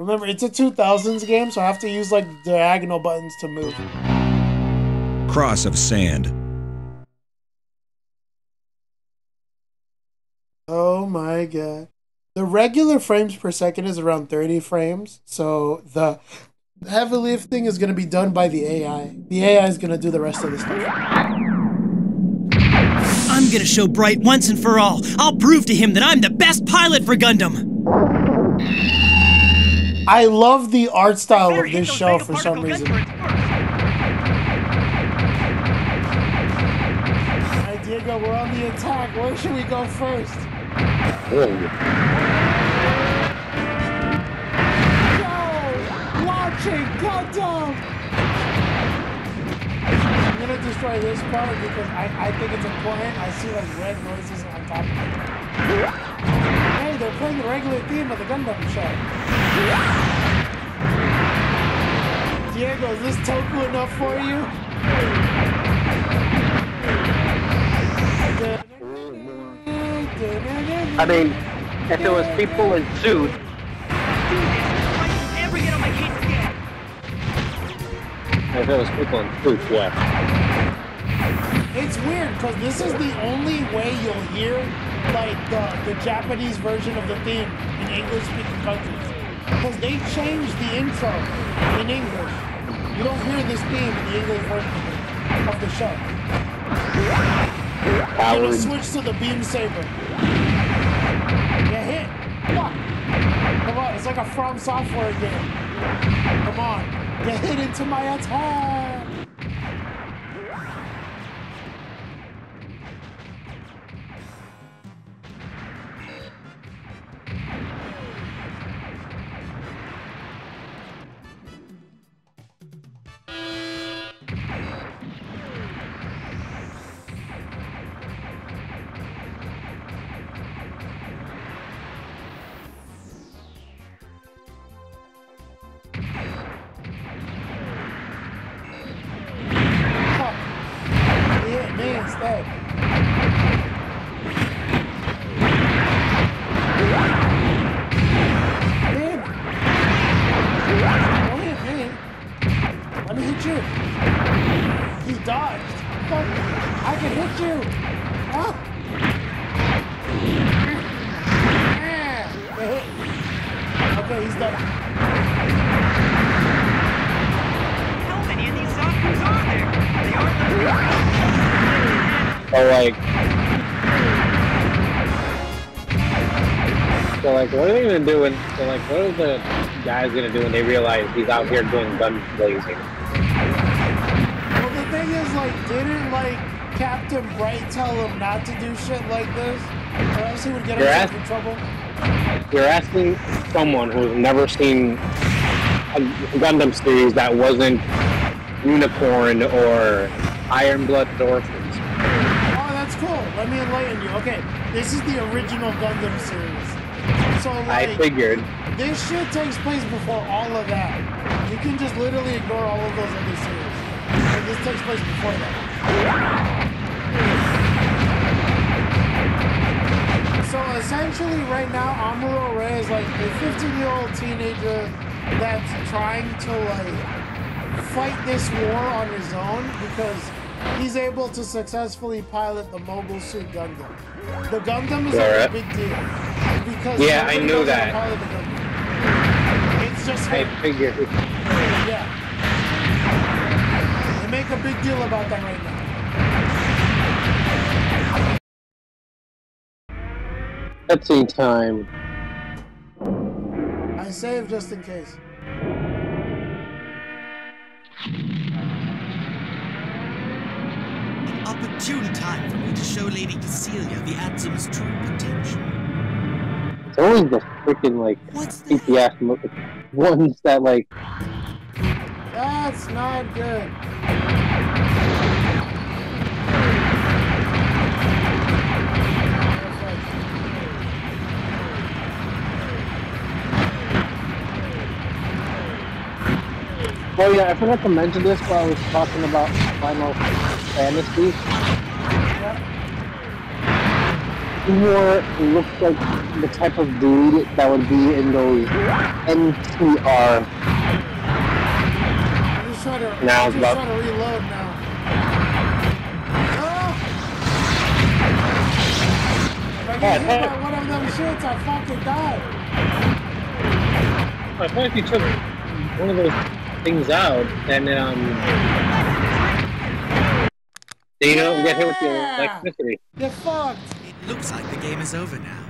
Remember, it's a 2000s game, so I have to use like diagonal buttons to move. Cross of sand. Oh my god. The regular frames per second is around 30 frames, so the heavy lifting is going to be done by the AI. The AI is going to do the rest of the stuff. I'm gonna show Bright once and for all. I'll prove to him that I'm the best pilot for Gundam. I love the art style of this show for some reason. Alright, Diego, we're on the attack. Where should we go first? Go! Launching Gundam! I'm gonna destroy this part because I, I think it's important. I see like red noises on top of it. Hey, they're playing the regular theme of the Gundam show. Diego, is this Toku enough for you? I mean, if it was people in suits, Ever get on my case again? if it was people in suits, yeah. It's weird because this is the only way you'll hear like the, the Japanese version of the theme in English speaking countries. Because they changed the intro in English. You don't hear this theme in the English version of the show. You're gonna switch to the beam saber. Get hit. Fuck. Come on, it's like a From Software game. Come on, get hit into my attack. Gonna do when? So like, what are the guys gonna do when they realize he's out here doing gun blazing? Well, the thing is, like, didn't like Captain Bright tell him not to do shit like this, or else he would get You're himself ask- in trouble? You're asking someone who's never seen a Gundam series that wasn't Unicorn or Iron Blood Orphans. Oh, that's cool. Let me enlighten you. Okay, this is the original Gundam series. So, like, I figured. this shit takes place before all of that. You can just literally ignore all of those other series. Like, this takes place before that. So essentially, right now, Amuro Ray is like a 15-year-old teenager that's trying to like fight this war on his own because he's able to successfully pilot the Mobile Suit Gundam. The Gundam is like a big deal because Yeah, I knew knows how to that. pilot the Gundam. It's just I him. figured. Yeah. They make a big deal about that right now. Cutscene time. I saved just in case. An opportune time for me to show Lady Kycilia the Adzam's true potential. It's always the freaking like CPS mo- ones that like That's not good. Oh yeah, I forgot to mention this while I was talking about Final Fantasy. More looks like the type of dude that would be in those NTR. I'm just trying to, Now I'm just about- trying to reload now. If I get hit by one of them shits, I fucking die. I thought if you took one of those things out, then um, then you don't get hit with the electricity. You're fucked. Looks like the game is over now.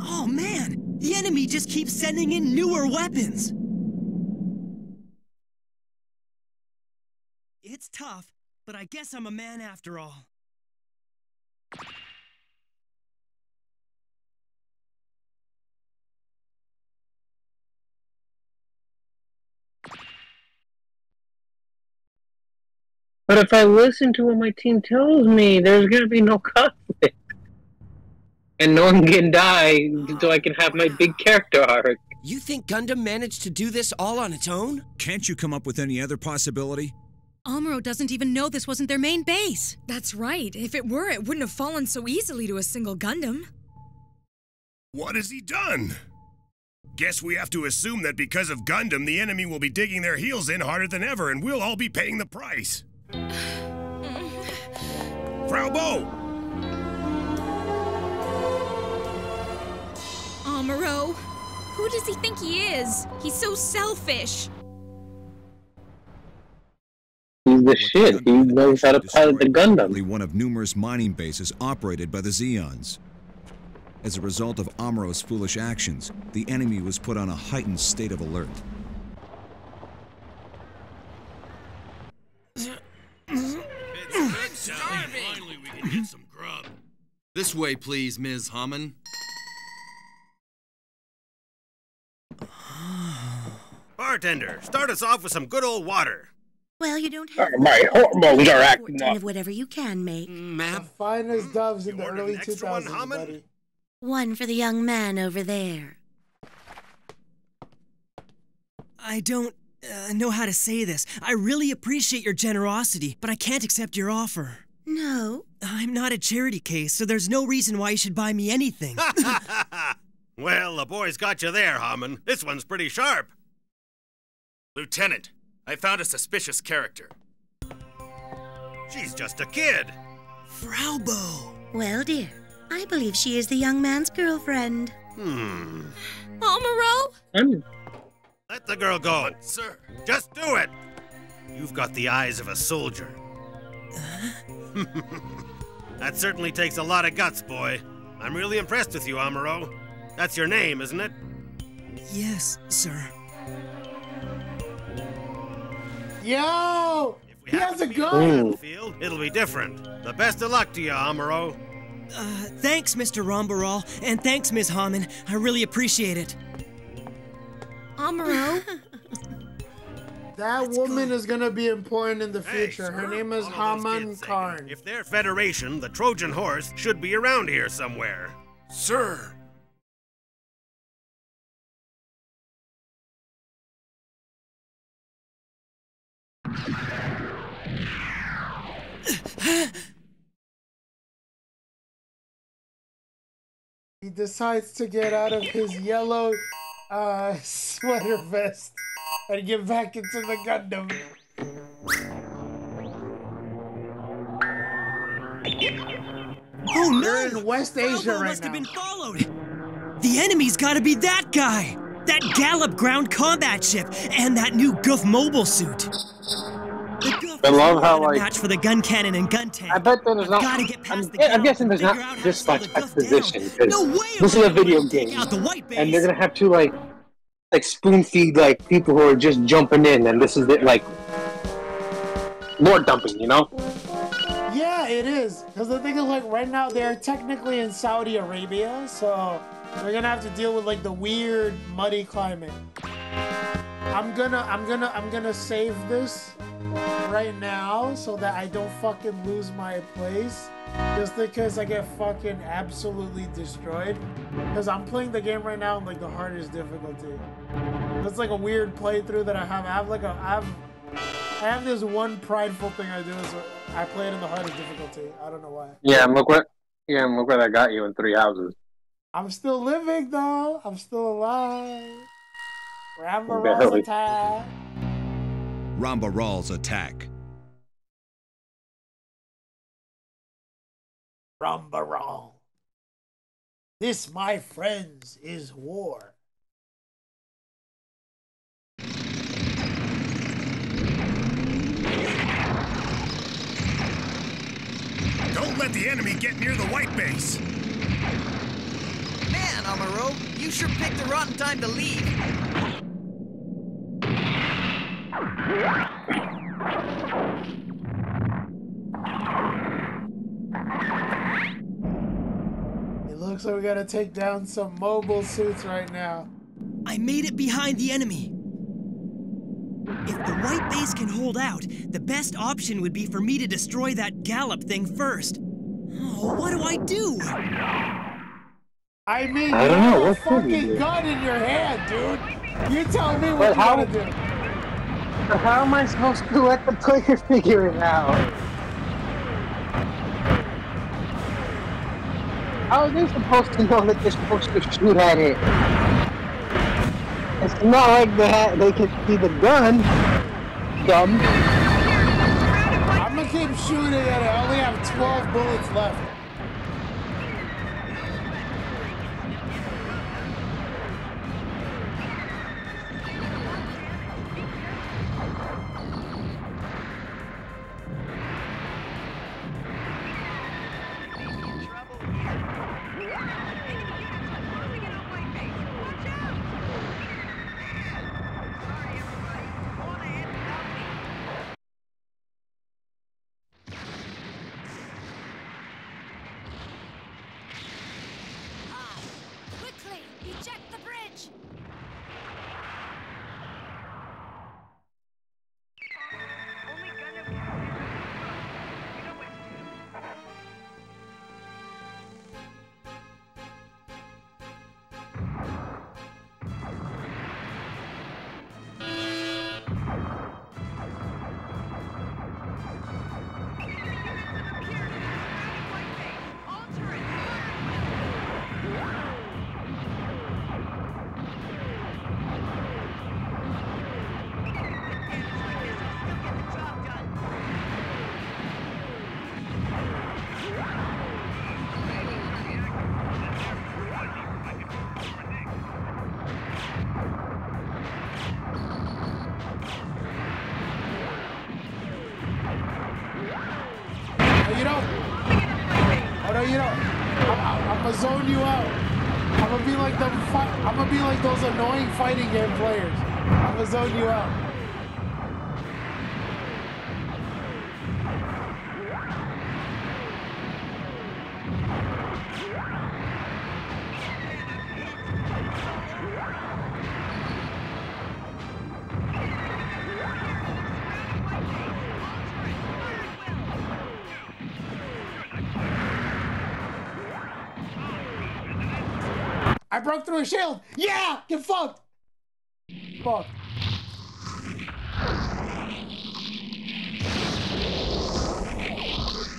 Oh man! The enemy just keeps sending in newer weapons! It's tough, but I guess I'm a man after all. But if I listen to what my team tells me, there's gonna be no <laughs> conflict, and no one can die, so I can have my big character arc. You think Gundam managed to do this all on its own? Can't you come up with any other possibility? Amuro doesn't even know this wasn't their main base. That's right. If it were, it wouldn't have fallen so easily to a single Gundam. What has he done? Guess we have to assume that because of Gundam, the enemy will be digging their heels in harder than ever, and we'll all be paying the price. Frau Bow! Amuro, who does he think he is? He's so selfish. He's the shit. He knows how to pilot the Gundam. Only one of numerous mining bases operated by the Zeons. As a result of Amuro's foolish actions, the enemy was put on a heightened state of alert. Finally, we get some grub. This way, please, Ms. Hamon. <sighs> Bartender, start us off with some good old water. Well, you don't have My hormones are acting 14 up. of whatever you can make. Ma'am? Finest doves in the early an extra one, Hamon? buddy. One for the young man over there. I don't uh, know how to say this. I really appreciate your generosity, but I can't accept your offer. No. I'm not a charity case, so there's no reason why you should buy me anything. <laughs> <laughs> Well, the boy's got you there, Hamon. This one's pretty sharp. Lieutenant, I found a suspicious character. She's just a kid. Frau Bow. Well, dear, I believe she is the young man's girlfriend. Hmm. Amaro? Let the girl go. Sir, Just do it. You've got the eyes of a soldier. <laughs> that certainly takes a lot of guts, boy. I'm really impressed with you, Amuro. That's your name, isn't it? Yes, sir. Yo! He has a On gun! the field, it'll be different. The best of luck to you, Amuro. Uh, thanks, Mr. Ramba Ral, and thanks, Ms. Hamon. I really appreciate it. Amaro? <laughs> That woman is gonna be important in the Hey, future. Her name is Haman. Karn. If they're Federation, the Trojan horse should be around here somewhere. sir. He decides to get out of his yellow uh, <laughs> sweater vest and get back into the Gundam. Oh no! They're in West Asia Frau Bow right must have now. been followed. The enemy's gotta be that guy! That Gallop ground combat ship and that new Gouf mobile suit. The Gouf I love how, like- match for the gun cannon and gun tank. I bet there's not. Gotta get I'm, past the I'm guessing there's and figure out not how this much exposition because No way this is a video game, the white and they're gonna have to like, like spoon feed like people who are just jumping in, and this is it, like, more dumping, you know? Yeah, it is. Because the thing is, like, right now they're technically in Saudi Arabia, so they're gonna have to deal with like the weird, muddy climate. I'm gonna, I'm gonna, I'm gonna save this right now so that I don't fucking lose my place. Just because I get fucking absolutely destroyed. Because I'm playing the game right now on like the hardest difficulty. It's like a weird playthrough that I have. I have like a, I have, I have this one prideful thing I do is I play it in the hardest difficulty. I don't know why. Yeah, and look what, yeah, and look what I got you in three houses. I'm still living though. I'm still alive. Rambo Barely. attack. Ramba Ral's attack. Rumbarong. This, my friends, is war. Don't let the enemy get near the white base. Man, Amaro, you sure picked a rotten time to leave. It looks like we gotta take down some mobile suits right now. I made it behind the enemy. If the white base can hold out, the best option would be for me to destroy that Gallop thing first. Oh, what do I do? I mean, I you don't have know, a what should we fucking gun in your hand, dude. You tell me what But you how- wanna do. But how am I supposed to let the player <laughs> figure it out? How are they supposed to know that they're supposed to shoot at it? It's not like they they can see the gun. Dumb. I'm gonna keep shooting at it. I only have 12 bullets left. Broke through a shield. Yeah, get fucked. Fuck.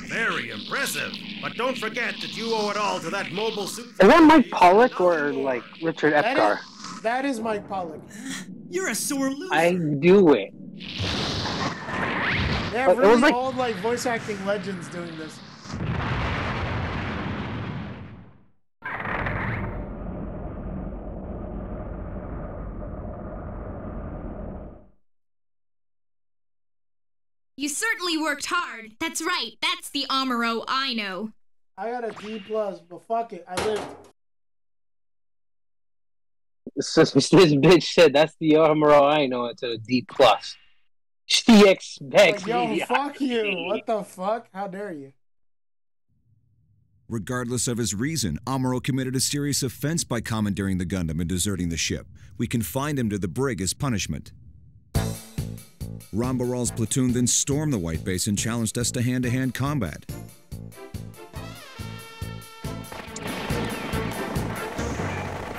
Very impressive. But don't forget that you owe it all to that mobile suit. Is that Mike Pollock or like Richard Epcar? is, that is Mike Pollock. <gasps> You're a sore loser. I do it. They have It was like- old like voice acting legends doing this. You certainly worked hard. That's right. That's the Amuro I know. I got a D plus, but fuck it, I lived. This, <laughs> this bitch said that's the Amuro I know it's a D plus. <laughs> She expects Like, yo, me. fuck <laughs> you. What the fuck? How dare you? Regardless of his reason, Amuro committed a serious offense by commandeering the Gundam and deserting the ship. We confined him to the brig as punishment. Ramba Ral's platoon then stormed the White Base and challenged us to hand to hand combat.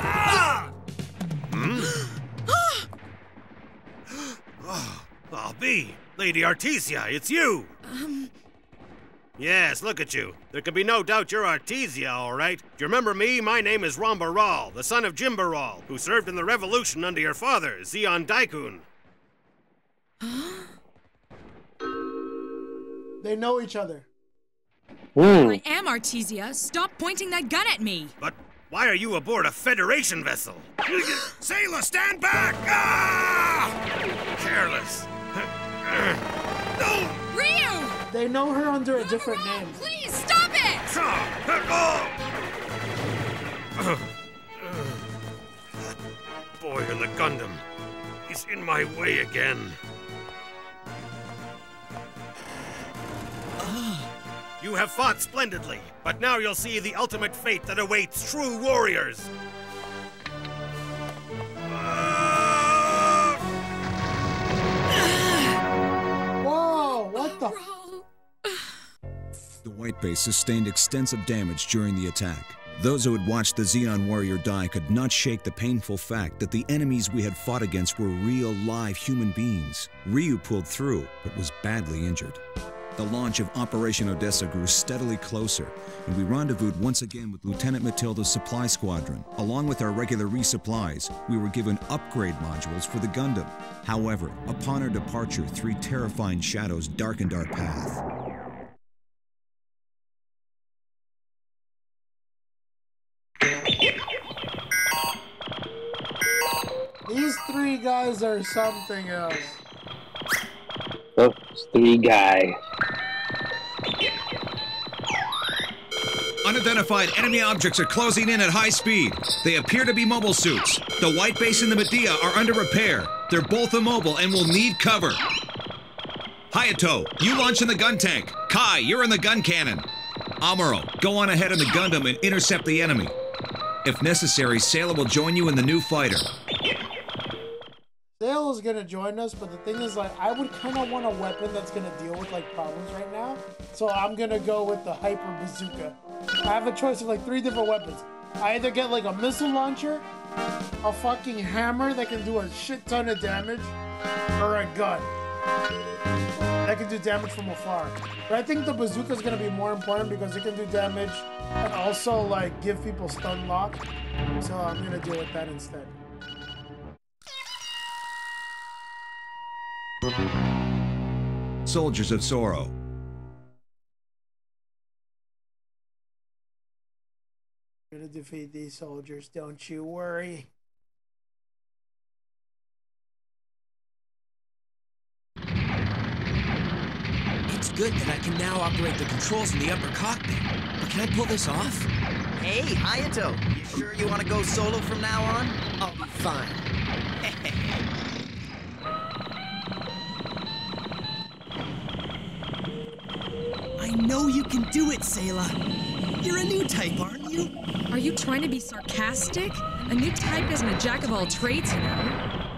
Oh, oh, <gasps> B, Lady Artesia, it's you. Um, Yes, look at you. There can be no doubt you're Artesia, all right. Do you remember me? My name is Rambaral, the son of Jinba Ral, who served in the revolution under your father, Zeon Deikun. They know each other. I am Artesia. Stop pointing that gun at me. But why are you aboard a Federation vessel? <gasps> Sayla, stand back! Ah! Careless. <laughs> no! Ryu! They know her under a different name. Please stop it! That boy in the Gundam. He's in my way again. You have fought splendidly, but now you'll see the ultimate fate that awaits true warriors. Whoa, what the? The White Base sustained extensive damage during the attack. Those who had watched the Zeon warrior die could not shake the painful fact that the enemies we had fought against were real, live human beings. Ryu pulled through, but was badly injured. The launch of Operation Odessa grew steadily closer, and we rendezvoused once again with Lieutenant Matilda's supply squadron. Along with our regular resupplies, we were given upgrade modules for the Gundam. However, upon our departure, three terrifying shadows darkened our path. These three guys are something else. Those three guys. Unidentified enemy objects are closing in at high speed. They appear to be mobile suits. The White Base and the Medea are under repair. They're both immobile and will need cover. Hayato, you launch in the gun tank. Kai, you're in the gun cannon. Amuro, go on ahead in the Gundam and intercept the enemy. If necessary, Sayla will join you in the new fighter. Sayla is gonna join us, but the thing is, like, I would kind of want a weapon that's gonna deal with like problems right now. So I'm gonna go with the hyper bazooka. I have a choice of like three different weapons. I either get like a missile launcher, a fucking hammer that can do a shit ton of damage, or a gun that can do damage from afar. But I think the bazooka is gonna be more important because it can do damage and also like give people stun lock. So I'm gonna deal with that instead. Soldiers of Sorrow. gonna defeat these soldiers, don't you worry. It's good that I can now operate the controls in the upper cockpit. But can I pull this off? Hey, Hayato, you sure you want to go solo from now on? I'll be fine. <laughs> I know you can do it, Sayla. You're a new type, aren't you? Are you trying to be sarcastic? A new type isn't a jack of all trades, you know.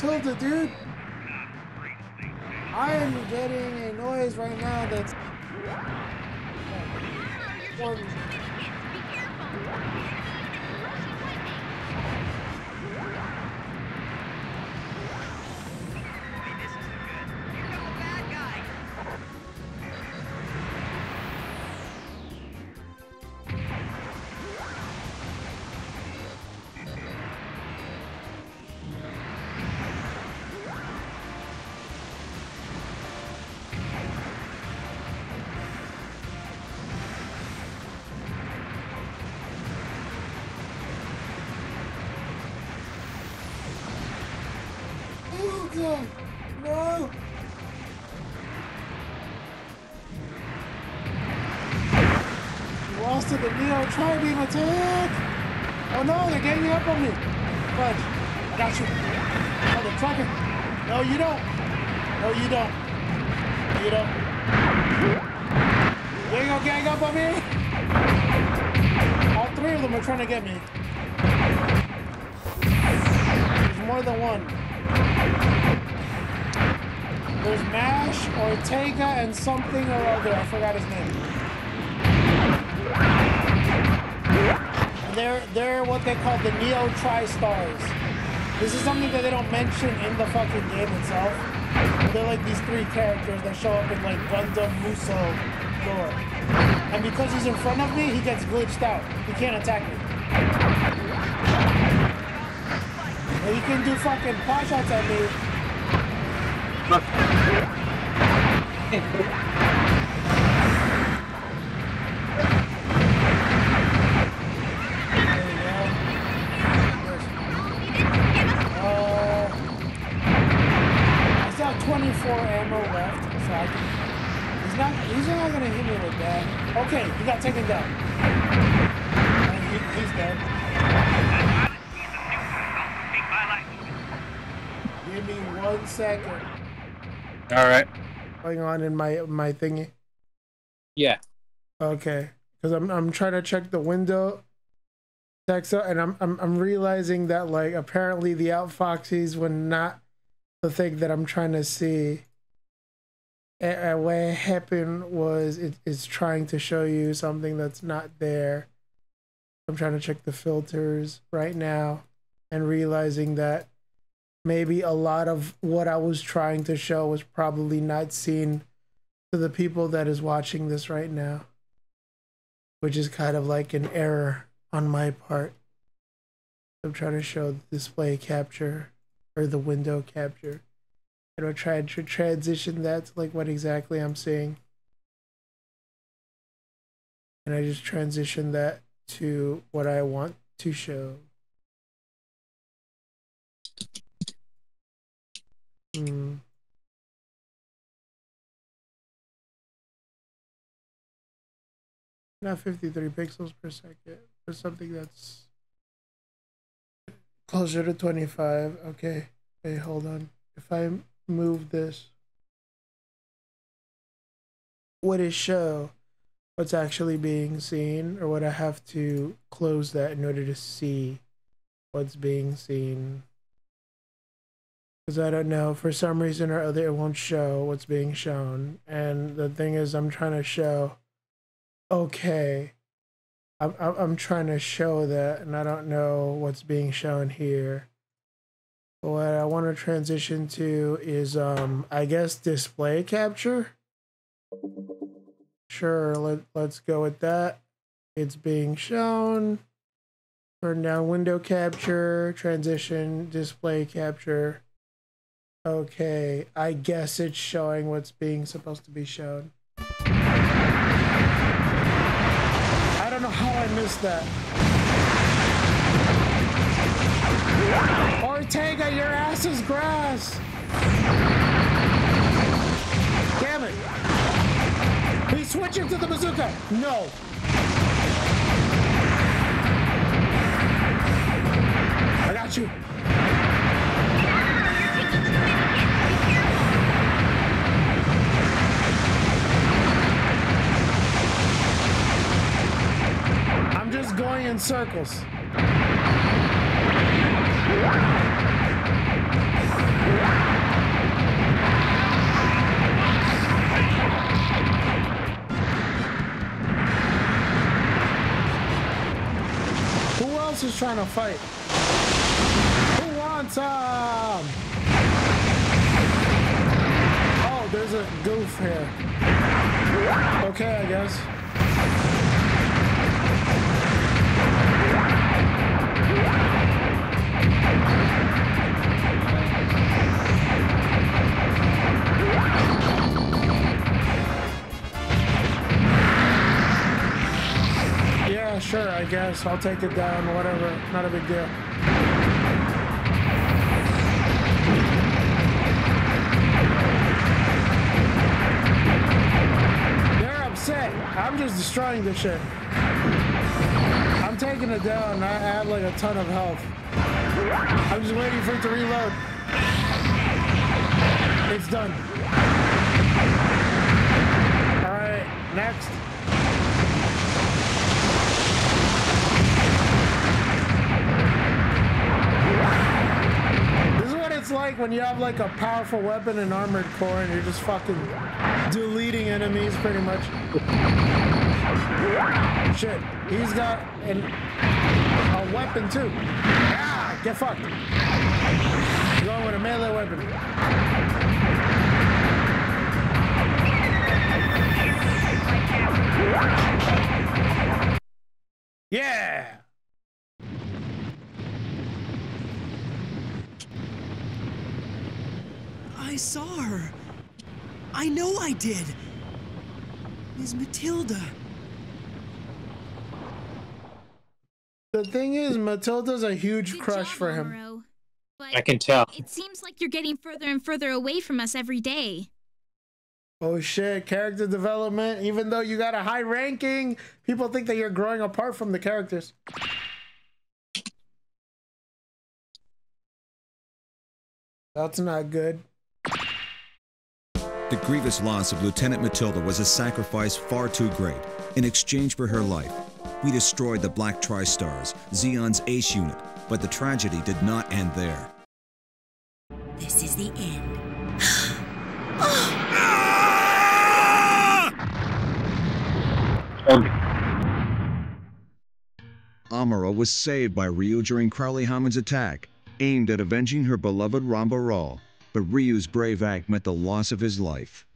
Matilda, dude. Lost to the Neo Tri-Beam attack! Oh no, they're ganging up on me! Fudge, I got you. Oh, they're trucking. No, you don't. No, you don't. You don't. You ain't gonna gang up on me? All three of them are trying to get me. There's more than one. There's Mash, Ortega, and something or other. I forgot his name. They're they're what they call the Neo Tri-Stars. This is something that they don't mention in the fucking game itself. They're like these three characters that show up in like Gundam Muso lore. And because he's in front of me, he gets glitched out. He can't attack me. And he can do fucking pot shots at me. <laughs> Okay, you got taken down. And he- he's dead. Give me one second. All right. Going on in my my thingy. Yeah. Okay, because I'm I'm trying to check the window text and I'm I'm I'm realizing that like apparently the outfoxies were not the thing that I'm trying to see. And, what happened was it is trying to show you something that's not there. I'm trying to check the filters right now, and realizing that maybe a lot of what I was trying to show was probably not seen to the people that is watching this right now, which is kind of like an error on my part. I'm trying to show the display capture or the window capture. And try to transition that to like what exactly I'm seeing. And I just transition that to what I want to show. Hmm. not 53 pixels per second, for something that's closer to 25. Okay, hey, hold on. If I move this, would it show what's actually being seen, or would I have to close that in order to see what's being seen? Because I don't know, for some reason or other, it won't show what's being shown. And the thing is, I'm trying to show, okay, I'm, I'm, trying to show that, and I don't know what's being shown here. What I want to transition to is, um, I guess, display capture. Sure, let, let's go with that. It's being shown. Turn down window capture, transition, display capture. Okay, I guess it's showing what's being supposed to be shown. I don't know how I missed that. Ass is grass! Damn it! He's switching to the bazooka! No! I got you! I'm just going in circles. Else is trying to fight? Who wants some? Oh, there's a Gouf here. Okay, I guess. Sure, I guess. I'll take it down, whatever. Not a big deal. They're upset. I'm just destroying this shit. I'm taking it down. I have like a ton of health. I'm just waiting for it to reload. It's done. Alright, next. This is what it's like when you have like a powerful weapon and armored core and you're just fucking deleting enemies pretty much. Shit, he's got an, a weapon too. Ah, get fucked. Going with a melee weapon. Yeah! I saw her. I know I did. Miss Matilda. The thing is, Matilda's a huge crush for him. Amuro. But I can tell. It seems like you're getting further and further away from us every day. Oh shit, character development. Even though you got a high ranking, people think that you're growing apart from the characters. That's not good. The grievous loss of Lieutenant Matilda was a sacrifice far too great. In exchange for her life, we destroyed the Black Tri-Stars, Zeon's ace unit, but the tragedy did not end there. This is the end. Um. Amuro was saved by Ryu during Crowley Hamon's attack, aimed at avenging her beloved Ramba Ral, but Ryu's brave act meant the loss of his life.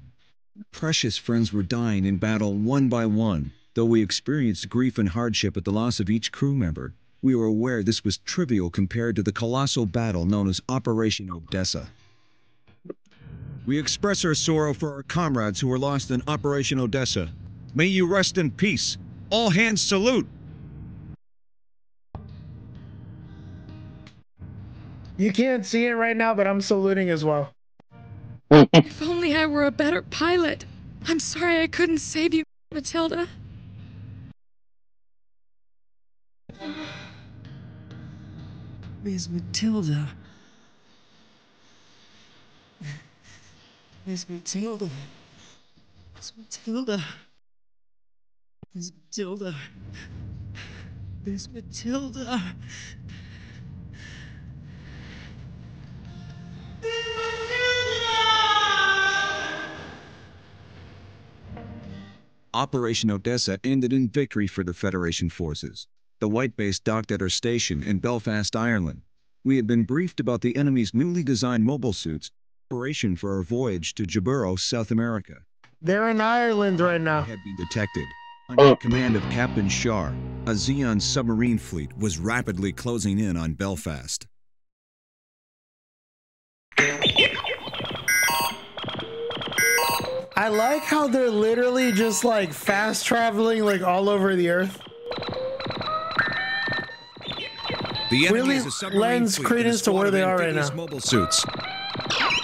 Precious friends were dying in battle one by one. Though we experienced grief and hardship at the loss of each crew member, we were aware this was trivial compared to the colossal battle known as Operation Odessa. We express our sorrow for our comrades who were lost in Operation Odessa. May you rest in peace. All hands salute! You can't see it right now, but I'm saluting as well. <laughs> If only I were a better pilot. I'm sorry I couldn't save you, Matilda. Miss Matilda. Miss Matilda. Miss Matilda. Miss Matilda. Miss Matilda. Operation Odessa ended in victory for the Federation forces. The White Base docked at our station in Belfast, Ireland. We had been briefed about the enemy's newly designed mobile suits, preparation for our voyage to Jaburo, South America. They're in Ireland right now. Had been detected. Under oh. command of Captain Char, a Zeon submarine fleet was rapidly closing in on Belfast. I like how they're literally just like fast traveling like all over the earth. The enemy Really is a submarine lends fleet credence to where they are right now. Mobile suits.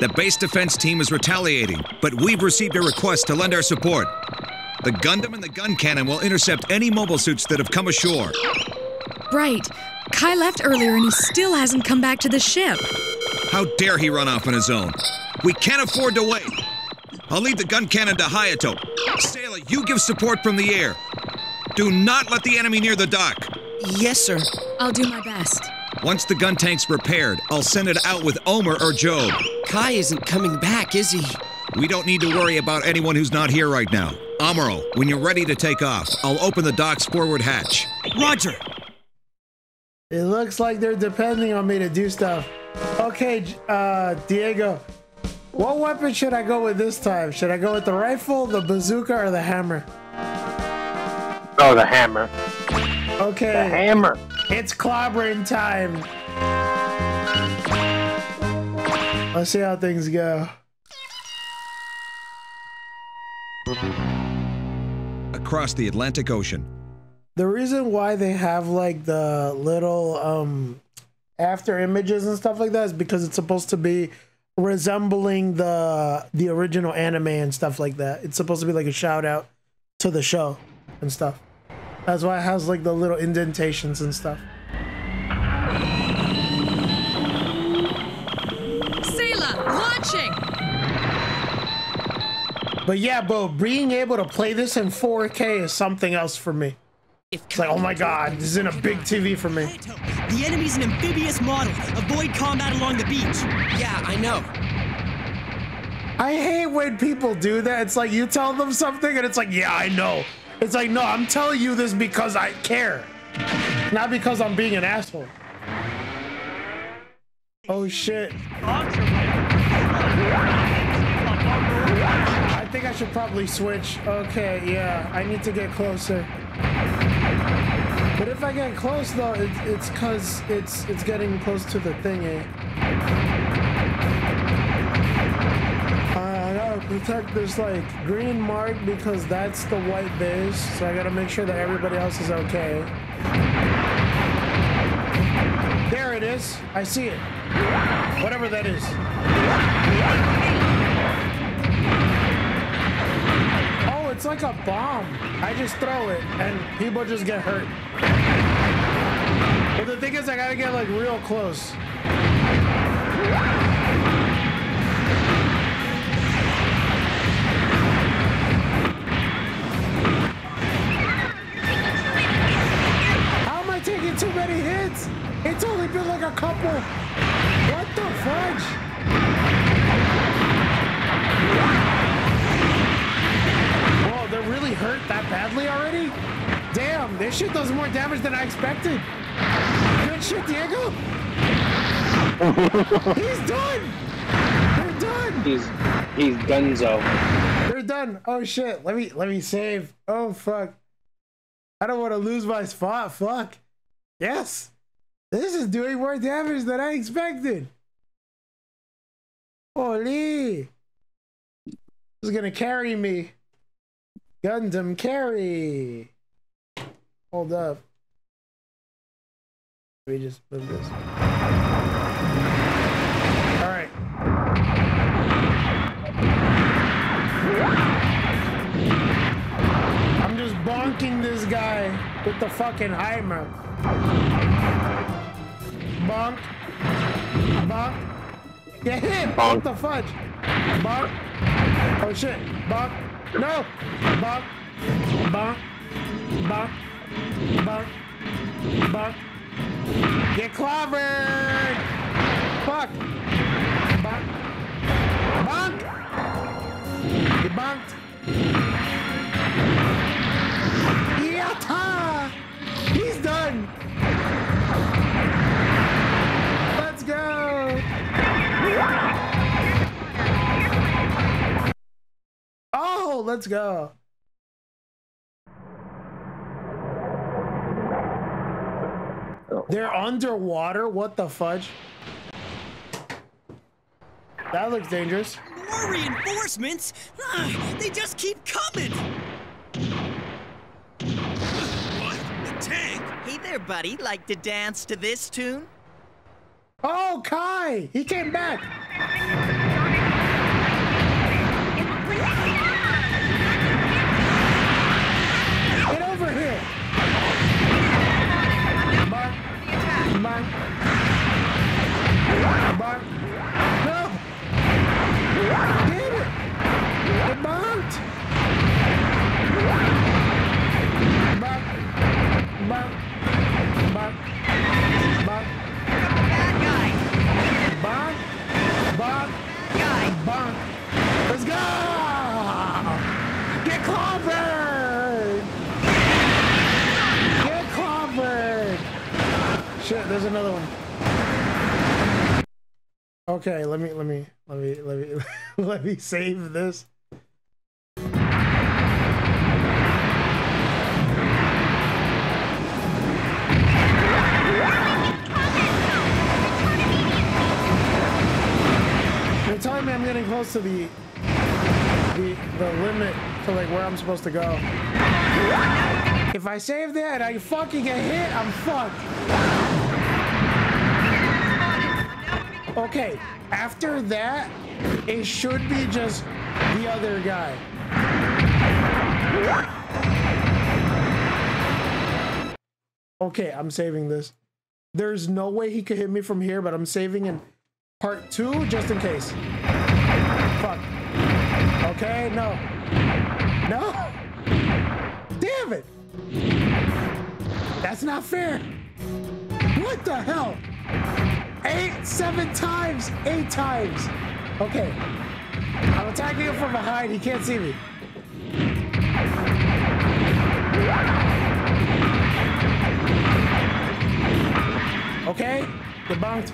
The base defense team is retaliating, but we've received a request to lend our support. The Gundam and the gun cannon will intercept any mobile suits that have come ashore. Right. Kai left earlier and he still hasn't come back to the ship. How dare he run off on his own? We can't afford to wait. I'll lead the gun cannon to Hayato. Sayla, you give support from the air. Do not let the enemy near the dock. Yes, sir. I'll do my best. Once the gun tank's repaired, I'll send it out with Omur or Job. Kai isn't coming back, is he? We don't need to worry about anyone who's not here right now. Amuro, when you're ready to take off, I'll open the dock's forward hatch. Roger. It looks like they're depending on me to do stuff. Okay, uh, Diego, what weapon should I go with this time? Should I go with the rifle, the bazooka, or the hammer? Oh, the hammer. Okay. The hammer. It's clobbering time. Let's see how things go. Across the Atlantic Ocean, The reason why they have like the little um after images and stuff like that is because it's supposed to be resembling the the original anime and stuff like that. It's supposed to be like a shout out to the show and stuff. That's why it has like the little indentations and stuff. Sayla, launching! But yeah, bro, being able to play this in 4K is something else for me. It's like, oh my god, this is in a big TV for me. The enemy's an amphibious model. Avoid combat along the beach. Yeah, I know. I hate when people do that. It's like you tell them something and it's like, yeah, I know. It's like, no, I'm telling you this because I care, not because I'm being an asshole. Oh shit. I think I should probably switch. Okay, yeah, I need to get closer. But if I get close though, it, it's cause it's it's getting close to the thing, eh? I gotta protect this like green mark because that's the white base. So I gotta make sure that everybody else is okay. There it is. I see it. Whatever that is. It's like a bomb. I just throw it and people just get hurt. But the thing is, I gotta get like real close. How am I taking too many hits? It's only been like a couple. What the fudge? Whoa, they're really hurt that badly already? Damn, this shit does more damage than I expected. Good shit, Diego. <laughs> He's done. They're done. He's he's Gunzo. They're done. Oh shit. Let me let me save. Oh fuck. I don't want to lose my spot. Fuck. Yes. This is doing more damage than I expected. Holy. This is gonna carry me. Gundam carry. Hold up. We just move this. Alright. I'm just bonking this guy with the fucking Heimer. Bonk. Bonk. Get hit! Bonk. What the fudge? Bonk. Oh shit. Bonk. No! Bonk. Bonk. Bonk. Bonk. Bonk. Get clobbered! Fuck! Bonk. Bonk! Get bonked. Yatta! He's done! Oh, let's go. They're underwater? What the fudge? That looks dangerous. More reinforcements? Ah, they just keep coming! What? The tank? Hey there, buddy. Like to dance to this tune? Oh, Kai! He came back! Bark! Bark! No! Damn it! It barked! Another one. Okay, let me, let me, let me, let me, <laughs> let me save this. They're telling me I'm getting close to the the the limit to like where I'm supposed to go. If I save that, I fucking get hit. I'm fucked. Okay, after that, it should be just the other guy. Okay, I'm saving this. There's no way he could hit me from here, but I'm saving in part two just in case. Fuck. Okay, no. No! Damn it! That's not fair! What the hell? Eight, seven times, eight times. Okay. I'm attacking him from behind. He can't see me. Okay? Get bunked.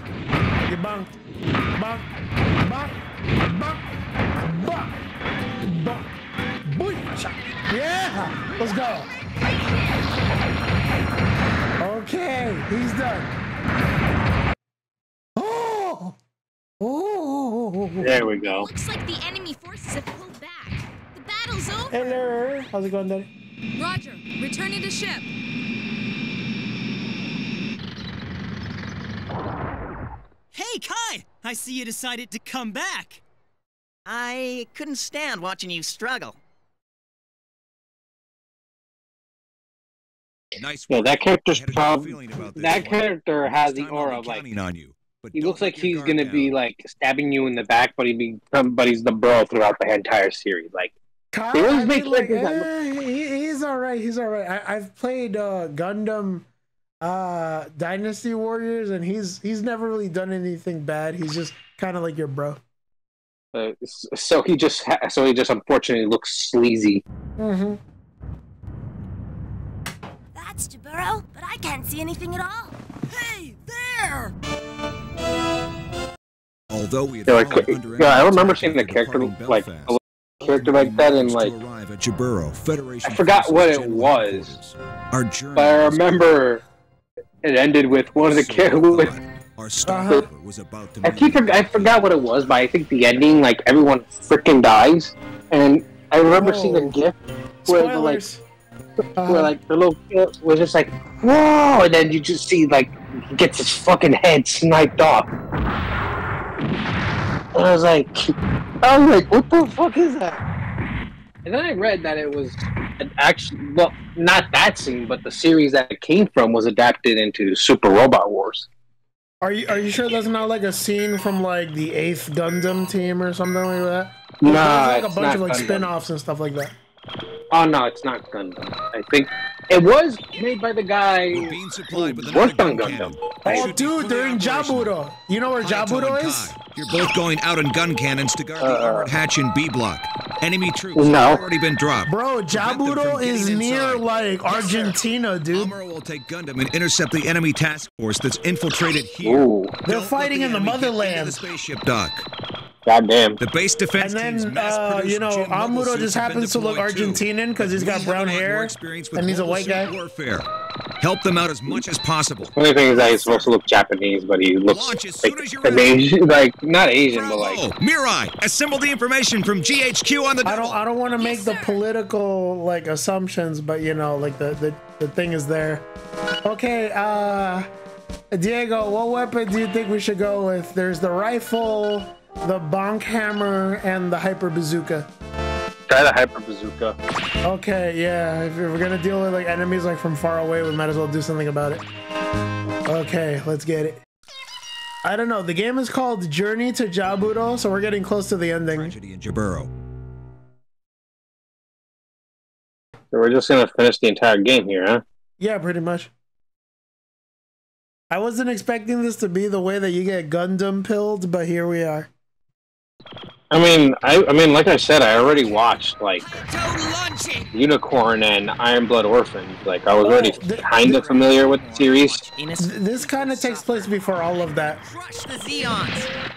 Get bunked. Bunk. Bunk. Bunk. Bunk. Bunk. Booyah. Yeah! Let's go. Okay, he's done. Oh! Oh! There we go. Looks like the enemy forces have pulled back. The battle's over. Hello. How's it going, Daddy? Roger. Returning to ship. Hey, Kai! I see you decided to come back. I couldn't stand watching you struggle. Nice Yeah, that character's I had a good prob- feeling That one. character has the This time I'll aura of like counting on you. But he looks like he's gonna down. be like stabbing you in the back, but he be but he's the bro throughout the entire series. Like Kyle, they always I make mean, like, characters that look eh, he, he's all right. He's all right. I, I've played uh, Gundam uh, Dynasty Warriors, and he's he's never really done anything bad. He's just kind of like your bro. Uh, so he just ha- so he just unfortunately looks sleazy. Mm-hmm. That's Jaburo, but I can't see anything at all. Hey, there! Although we had Yeah, like, under yeah, I remember seeing the character like a character like that in like to arrive at Jaburo, Federation I forgot what it was, Our journey but I remember it ended with one of the so characters. thought. Our Uh-huh. was about to I keep I forgot what it was, but I think the ending like everyone freaking dies, and I remember seeing a Oh. gif where the, like Spoilers. where like the little kid was just like whoa, and then you just see like he gets his fucking head sniped off. And I was like, I was like, what the fuck is that? And then I read that it was actually, well, not that scene, but the series that it came from was adapted into Super Robot Wars. Are you are you sure that's not like a scene from like the eighth Gundam team or something like that? Nah, There's like a it's bunch not of like Gundam. spin-offs and stuff like that. Oh no, it's not Gundam. I think it was made by the guy who worked on Gundam. Oh, dude, they're in Jaburo. You know where Jaburo is? You're both going out on gun cannons to guard the armored hatch in B block. Enemy troops No. have already been dropped. Bro, Jaburo is near inside. like Argentina, dude. Amuro will take Gundam and intercept the enemy task force that's infiltrated here. They're fighting in the motherland. The spaceship dock. Goddamn. The base defense And then, mass uh, you know, Amuro just happens to look. Argentinian because he's got brown have a lot more hair and he's a white guy. Warfare. Help them out as much as possible. The Only thing is that he's supposed to look Japanese, but he looks like an Asian, like not Asian, but like Mirai, assemble the information from GHQ on the I don't I don't want to make the political like assumptions, but you know, like the, the the thing is there. Okay, uh Diego, what weapon do you think we should go with? There's the rifle, the bonk hammer, and the hyper bazooka. try the hyper bazooka. Okay, yeah. If we're gonna deal with like enemies like from far away, we might as well do something about it. Okay, let's get it. I don't know. The game is called Journey to Jaburo, so we're getting close to the ending. Tragedy in Jaburo. So we're just gonna finish the entire game here, huh? Yeah, pretty much. I wasn't expecting this to be the way that you get Gundam pilled, but here we are. I mean, I, I mean, like I said, I already watched like Unicorn and Iron Blood Orphan. Like I was already oh, kind of familiar with the series. This kind of takes place before all of that. Crush the Zeons.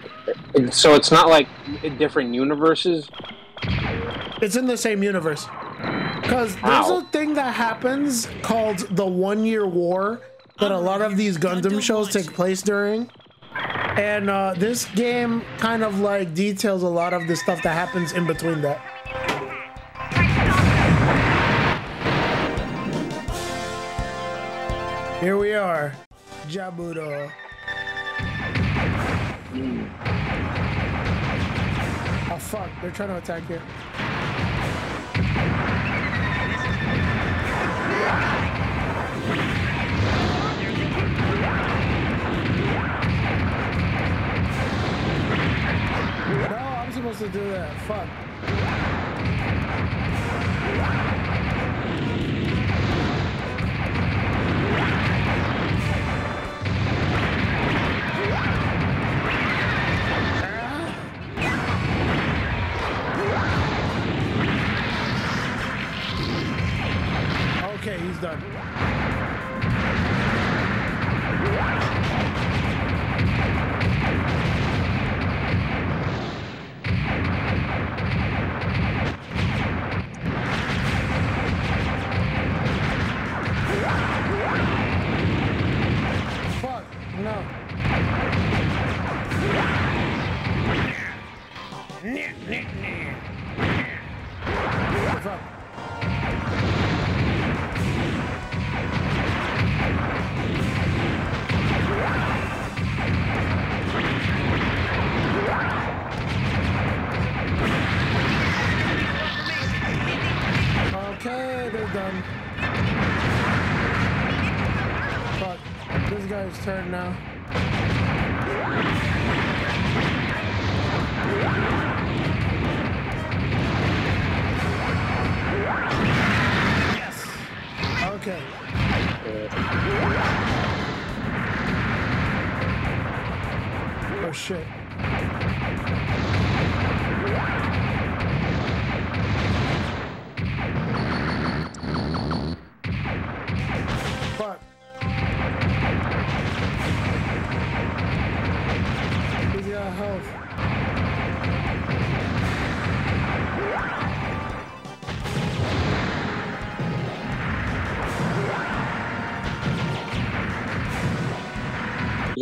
And So it's not like different universes. It's in the same universe. Because there's Wow. a thing that happens called the One Year War that a lot of these Gundam shows take place during. And uh, this game kind of like details a lot of the stuff that happens in between that. Here we are, Jaburo. Oh fuck, they're trying to attack here. No, to do that. Fuck.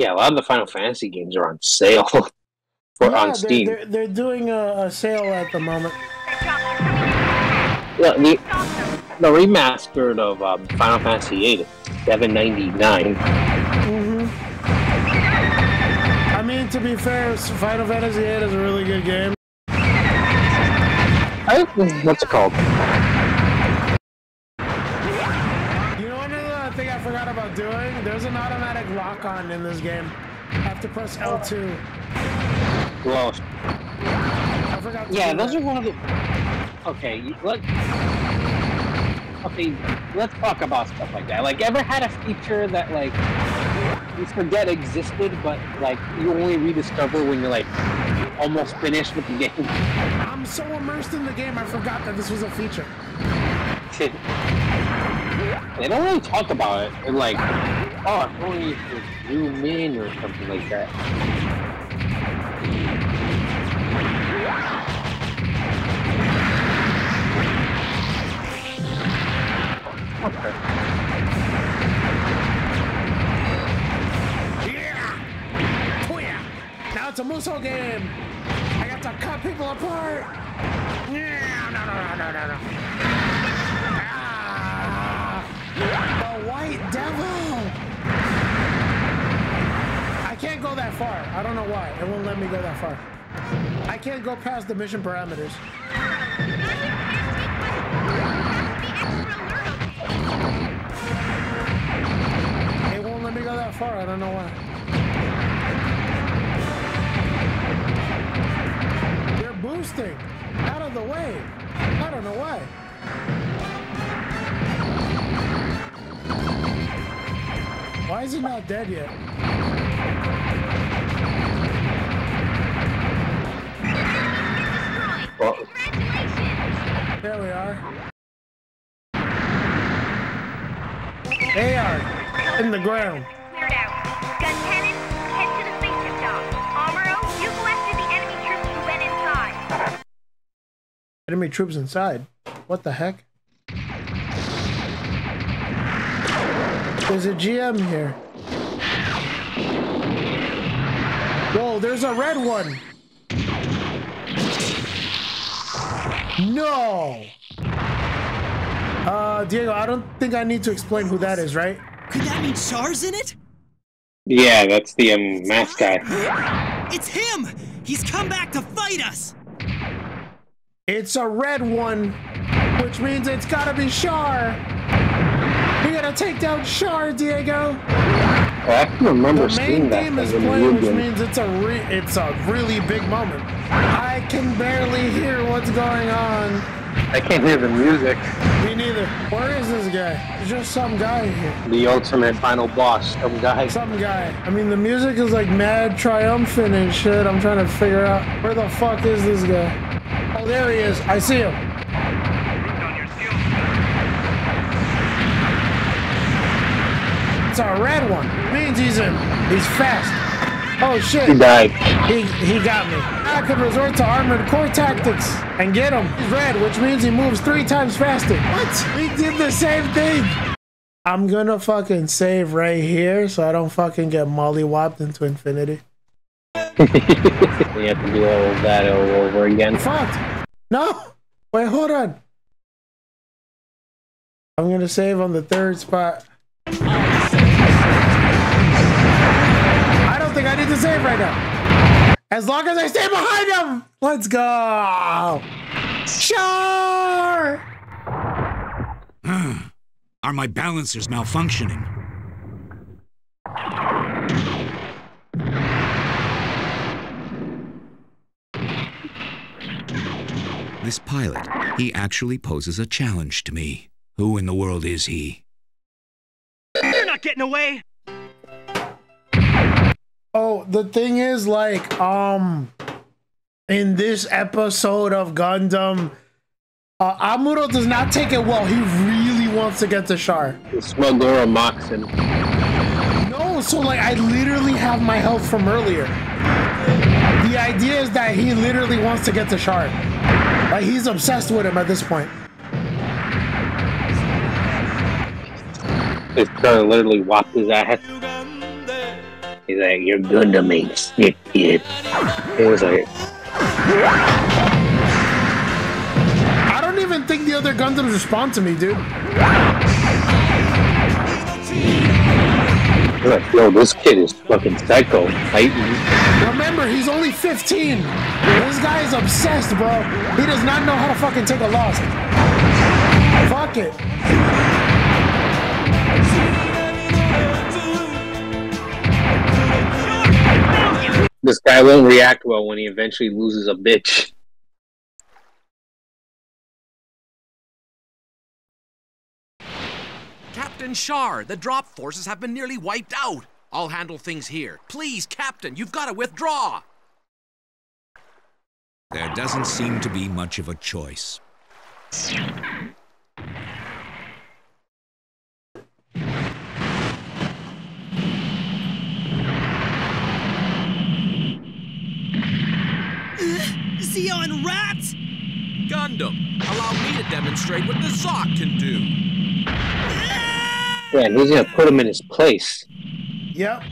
Yeah, a lot of the Final Fantasy games are on sale <laughs> for Yeah, on they're, Steam. They're, they're doing a, a sale at the moment. Yeah, the, the remastered of um, Final Fantasy VIII is seven ninety nine. hmm I mean, to be fair, Final Fantasy VIII is a really good game. I, What's it called? On in this game. I have to press L2. Well, I forgot to yeah, those that. are one of the. Okay, you- let. Okay, let's talk about stuff like that. Like, ever had a feature that like you forget existed, but like you only rediscover when you're like almost finished with the game? I'm so immersed in the game, I forgot that this was a feature. <laughs> They don't really talk about it. They're like, oh, if only you could zoom in or something like that. Oh yeah! Now it's a Muso game! I got to cut people apart! Yeah, no, no, no, no, no, no. The White Devil! I can't go that far. I don't know why. It won't let me go that far. I can't go past the mission parameters. It won't let me go that far. I don't know why. They're boosting. Out of the way. I don't know why. Why is he not dead yet? There we are. They are in the ground. Cleared out. Gun cannon, head to the spaceship dock. Amuro, you blasted the enemy troops who went inside. Enemy troops inside. What the heck? There's a GM here. Whoa, there's a red one. No. Uh, Diego, I don't think I need to explain who that is, right? Could that mean Char's in it? yeah, that's the um, mask guy. <gasps> It's him! He's come back to fight us! It's a red one, which means it's gotta be Char. We gotta take down Char, Diego. I can remember The main seeing that theme is playing, which means it's a re- it's a really big moment. I can barely hear what's going on. I can't hear the music. Me neither. Where is this guy? There's just some guy here. The ultimate final boss, some guy. Some guy. I mean, the music is like mad triumphant and shit. I'm trying to figure out where the fuck is this guy. Oh, there he is. I see him. It's a red one. Means he's in. He's fast. Oh shit. He died. He he got me. I could resort to armored core tactics and get him. He's red, which means he moves three times faster. What? We did the same thing. I'm gonna fucking save right here so I don't fucking get mollywopped into infinity. <laughs> you have to do all of that all over again. Fucked. No. Wait, hold on. I'm gonna save on the third spot. I I need to save right now. As long as I stay behind him. Let's go. Sure. Hmm. Are my balancers malfunctioning? This pilot, he actually poses a challenge to me. Who in the world is he? You're not getting away! Oh, the thing is, like, um, in this episode of Gundam, uh, Amuro does not take it well. He really wants to get to Char. The smuggler mocks him. No, so like I literally have my health from earlier. The idea is that he literally wants to get to Shard. Like he's obsessed with him at this point. He's trying to literally whop his ass. He's like, you're gonna make sick, kid. He was like, I don't even think the other Gundams respond to me, dude. like, yo, this kid is fucking psycho. Like, Remember, he's only 15. This guy is obsessed, bro. He does not know how to fucking take a loss. Fuck it. This guy won't react well when he eventually loses a bitch. Captain Char, the drop forces have been nearly wiped out. I'll handle things here. Please, Captain, you've got to withdraw. There doesn't seem to be much of a choice. Zeon rats! Gundam, allow me to demonstrate what the Zoc can do. Man, he's gonna put him in his place. Yep.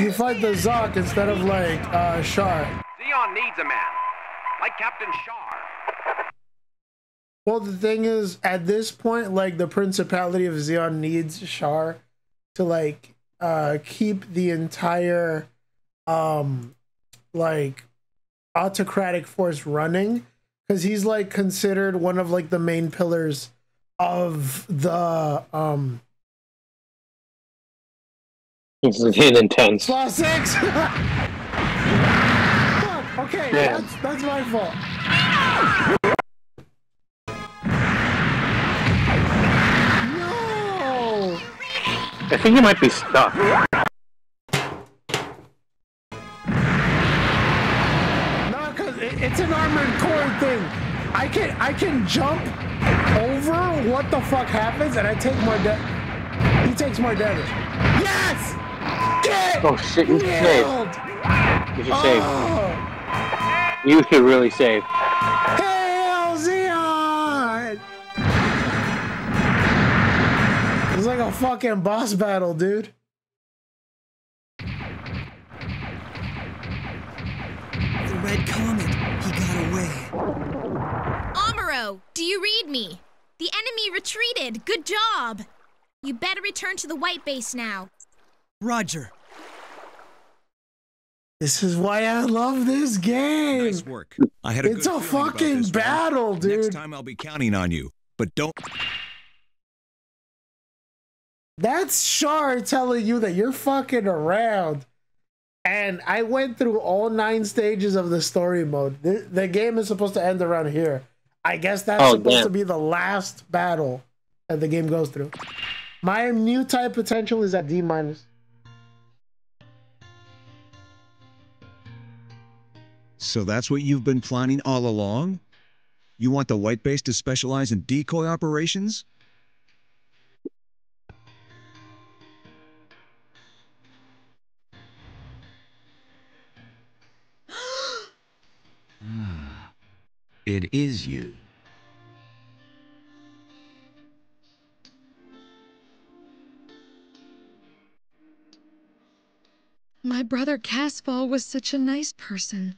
You fight the Zoc instead of like uh Char. Zeon needs a man, like Captain Char. Well, the thing is, at this point, like the Principality of Zeon needs Char to like uh keep the entire um like autocratic force running because he's like considered one of like the main pillars of the um It's getting intense. Slaw six. <laughs> Okay, Yeah. that's that's my fault. I think he might be stuck. No, because it, it's an armored core thing. I can I can jump over what the fuck happens, and I take more damage. He takes more damage. Yes. Get Oh shit, you save. nailed. You should save. Oh, You should really save. A fucking boss battle, dude. The Red Comet. He got away. Amuro, do you read me? The enemy retreated. Good job. You better return to the white base now. Roger. This is why I love this game. Nice work. I had a It's good a feeling about fucking this one. battle, dude. Next time I'll be counting on you. But don't That's Char telling you that you're fucking around. And I went through all nine stages of the story mode. The, the game is supposed to end around here. I guess that's Oh, supposed damn. to be the last battle that the game goes through. My new type potential is at D minus. So that's what you've been planning all along? You want the white base to specialize in decoy operations? It is you. My brother Casval was such a nice person.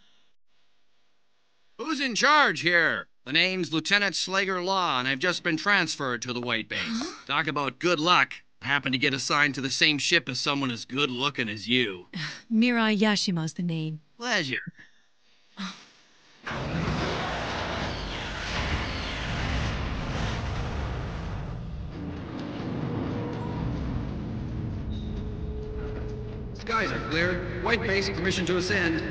Who's in charge here? The name's Lieutenant Sleggar Law, and I've just been transferred to the White Base. Talk about good luck. I happen to get assigned to the same ship as someone as good looking as you. <sighs> Mirai Yashima's the name. Pleasure. <sighs> Skies are clear. White Base, permission to ascend.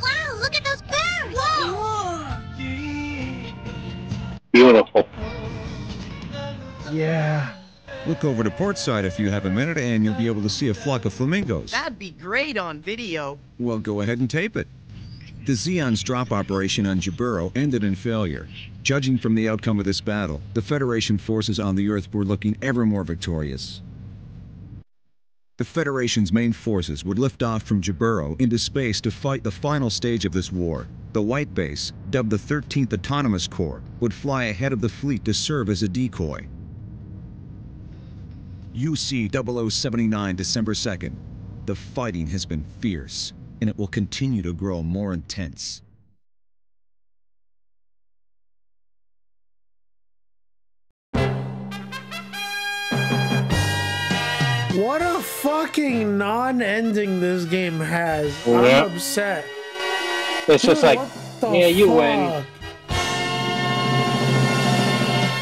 Wow, look at those bears! Whoa! Beautiful. Yeah. Look over to port side if you have a minute and you'll be able to see a flock of flamingos. That'd be great on video. Well, go ahead and tape it. The Zeon's drop operation on Jaburo ended in failure. Judging from the outcome of this battle, the Federation forces on the Earth were looking ever more victorious. The Federation's main forces would lift off from Jaburo into space to fight the final stage of this war. The White Base, dubbed the 13th Autonomous Corps, would fly ahead of the fleet to serve as a decoy. UC 0079, December 2nd. The fighting has been fierce, and it will continue to grow more intense. What a fucking non-ending this game has. Yeah. I'm upset. It's just like, what the yeah, you win.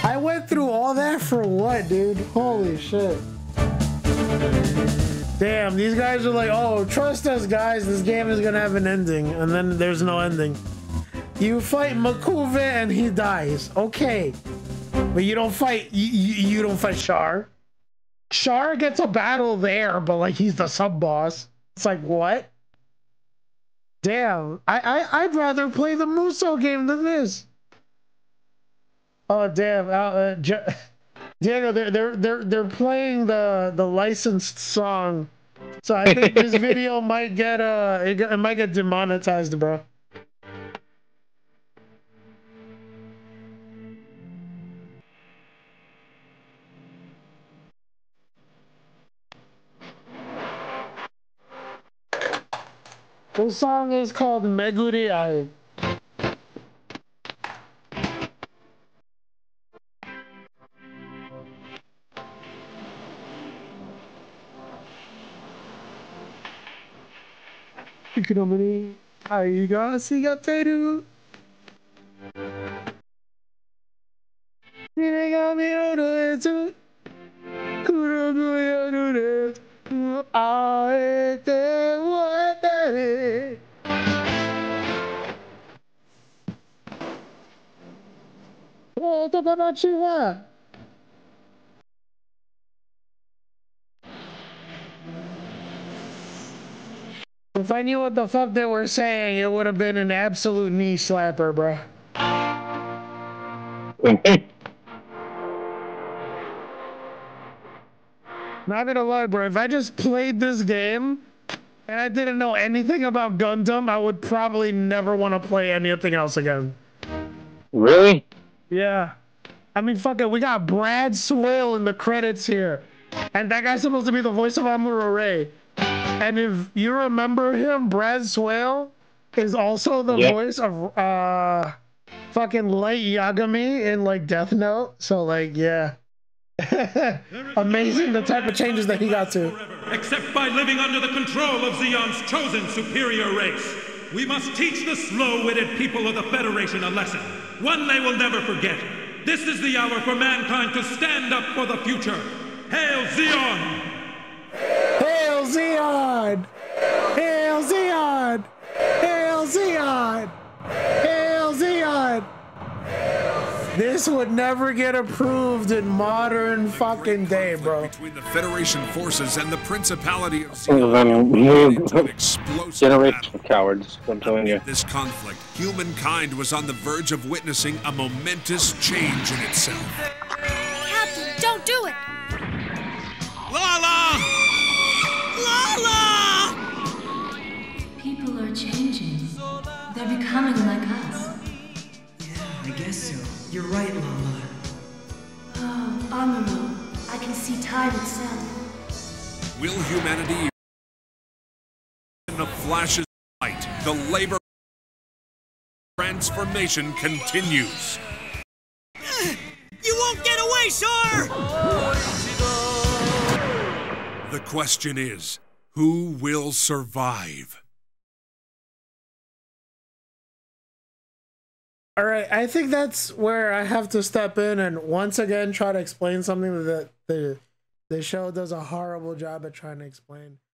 I went through all that for what, dude? Holy shit. Damn, these guys are like, oh, trust us, guys. This game is gonna have an ending, and then there's no ending. You fight M'Quve and he dies. Okay, but you don't fight. You, you, you don't fight Char. Char gets a battle there, but like he's the sub boss. It's like what? Damn, I, I I'd rather play the Muso game than this. Oh damn, uh, uh, <laughs> Diego, they're they're they're they're playing the the licensed song, so I think this <laughs> video might get uh it, it might get demonetized, bro. The song is called Meguri Ai. クの胸にタイが出る胸神をられず黒の夜であえて終わったり。お友達は If I knew what the fuck they were saying, it would have been an absolute knee slapper, bro. Not gonna lie, bro. If I just played this game and I didn't know anything about Gundam, I would probably never want to play anything else again. Really? Yeah. I mean, fuck it. We got Brad Swaile in the credits here. And that guy's supposed to be the voice of Amuro Ray. And if you remember him, Brad Swaile is also the Yep. voice of uh fucking Light Yagami in like Death Note. So like yeah. <laughs> Amazing the type of changes that he got to. except by living under the control of Zeon's chosen superior race. We must teach the slow-witted people of the Federation a lesson, one they will never forget. This is the hour for mankind to stand up for the future. Hail Zeon! Hail Zeon! Hail Zeon! Hail Zeon! Hail Zeon! This would never get approved in modern fucking day, bro. Between the Federation forces and the Principality of Some of them generation of cowards. I'm telling you. this conflict, humankind was on the verge of witnessing a momentous change in itself. Changing. They're becoming like us. Yeah, I guess so. You're right, Lalah. Oh, Amuro, I can see time itself. Will humanity in a flash of light, the labor transformation continues. You won't get away, Char! The question is, who will survive? All right, I think that's where I have to step in and once again try to explain something that the the show does a horrible job at trying to explain.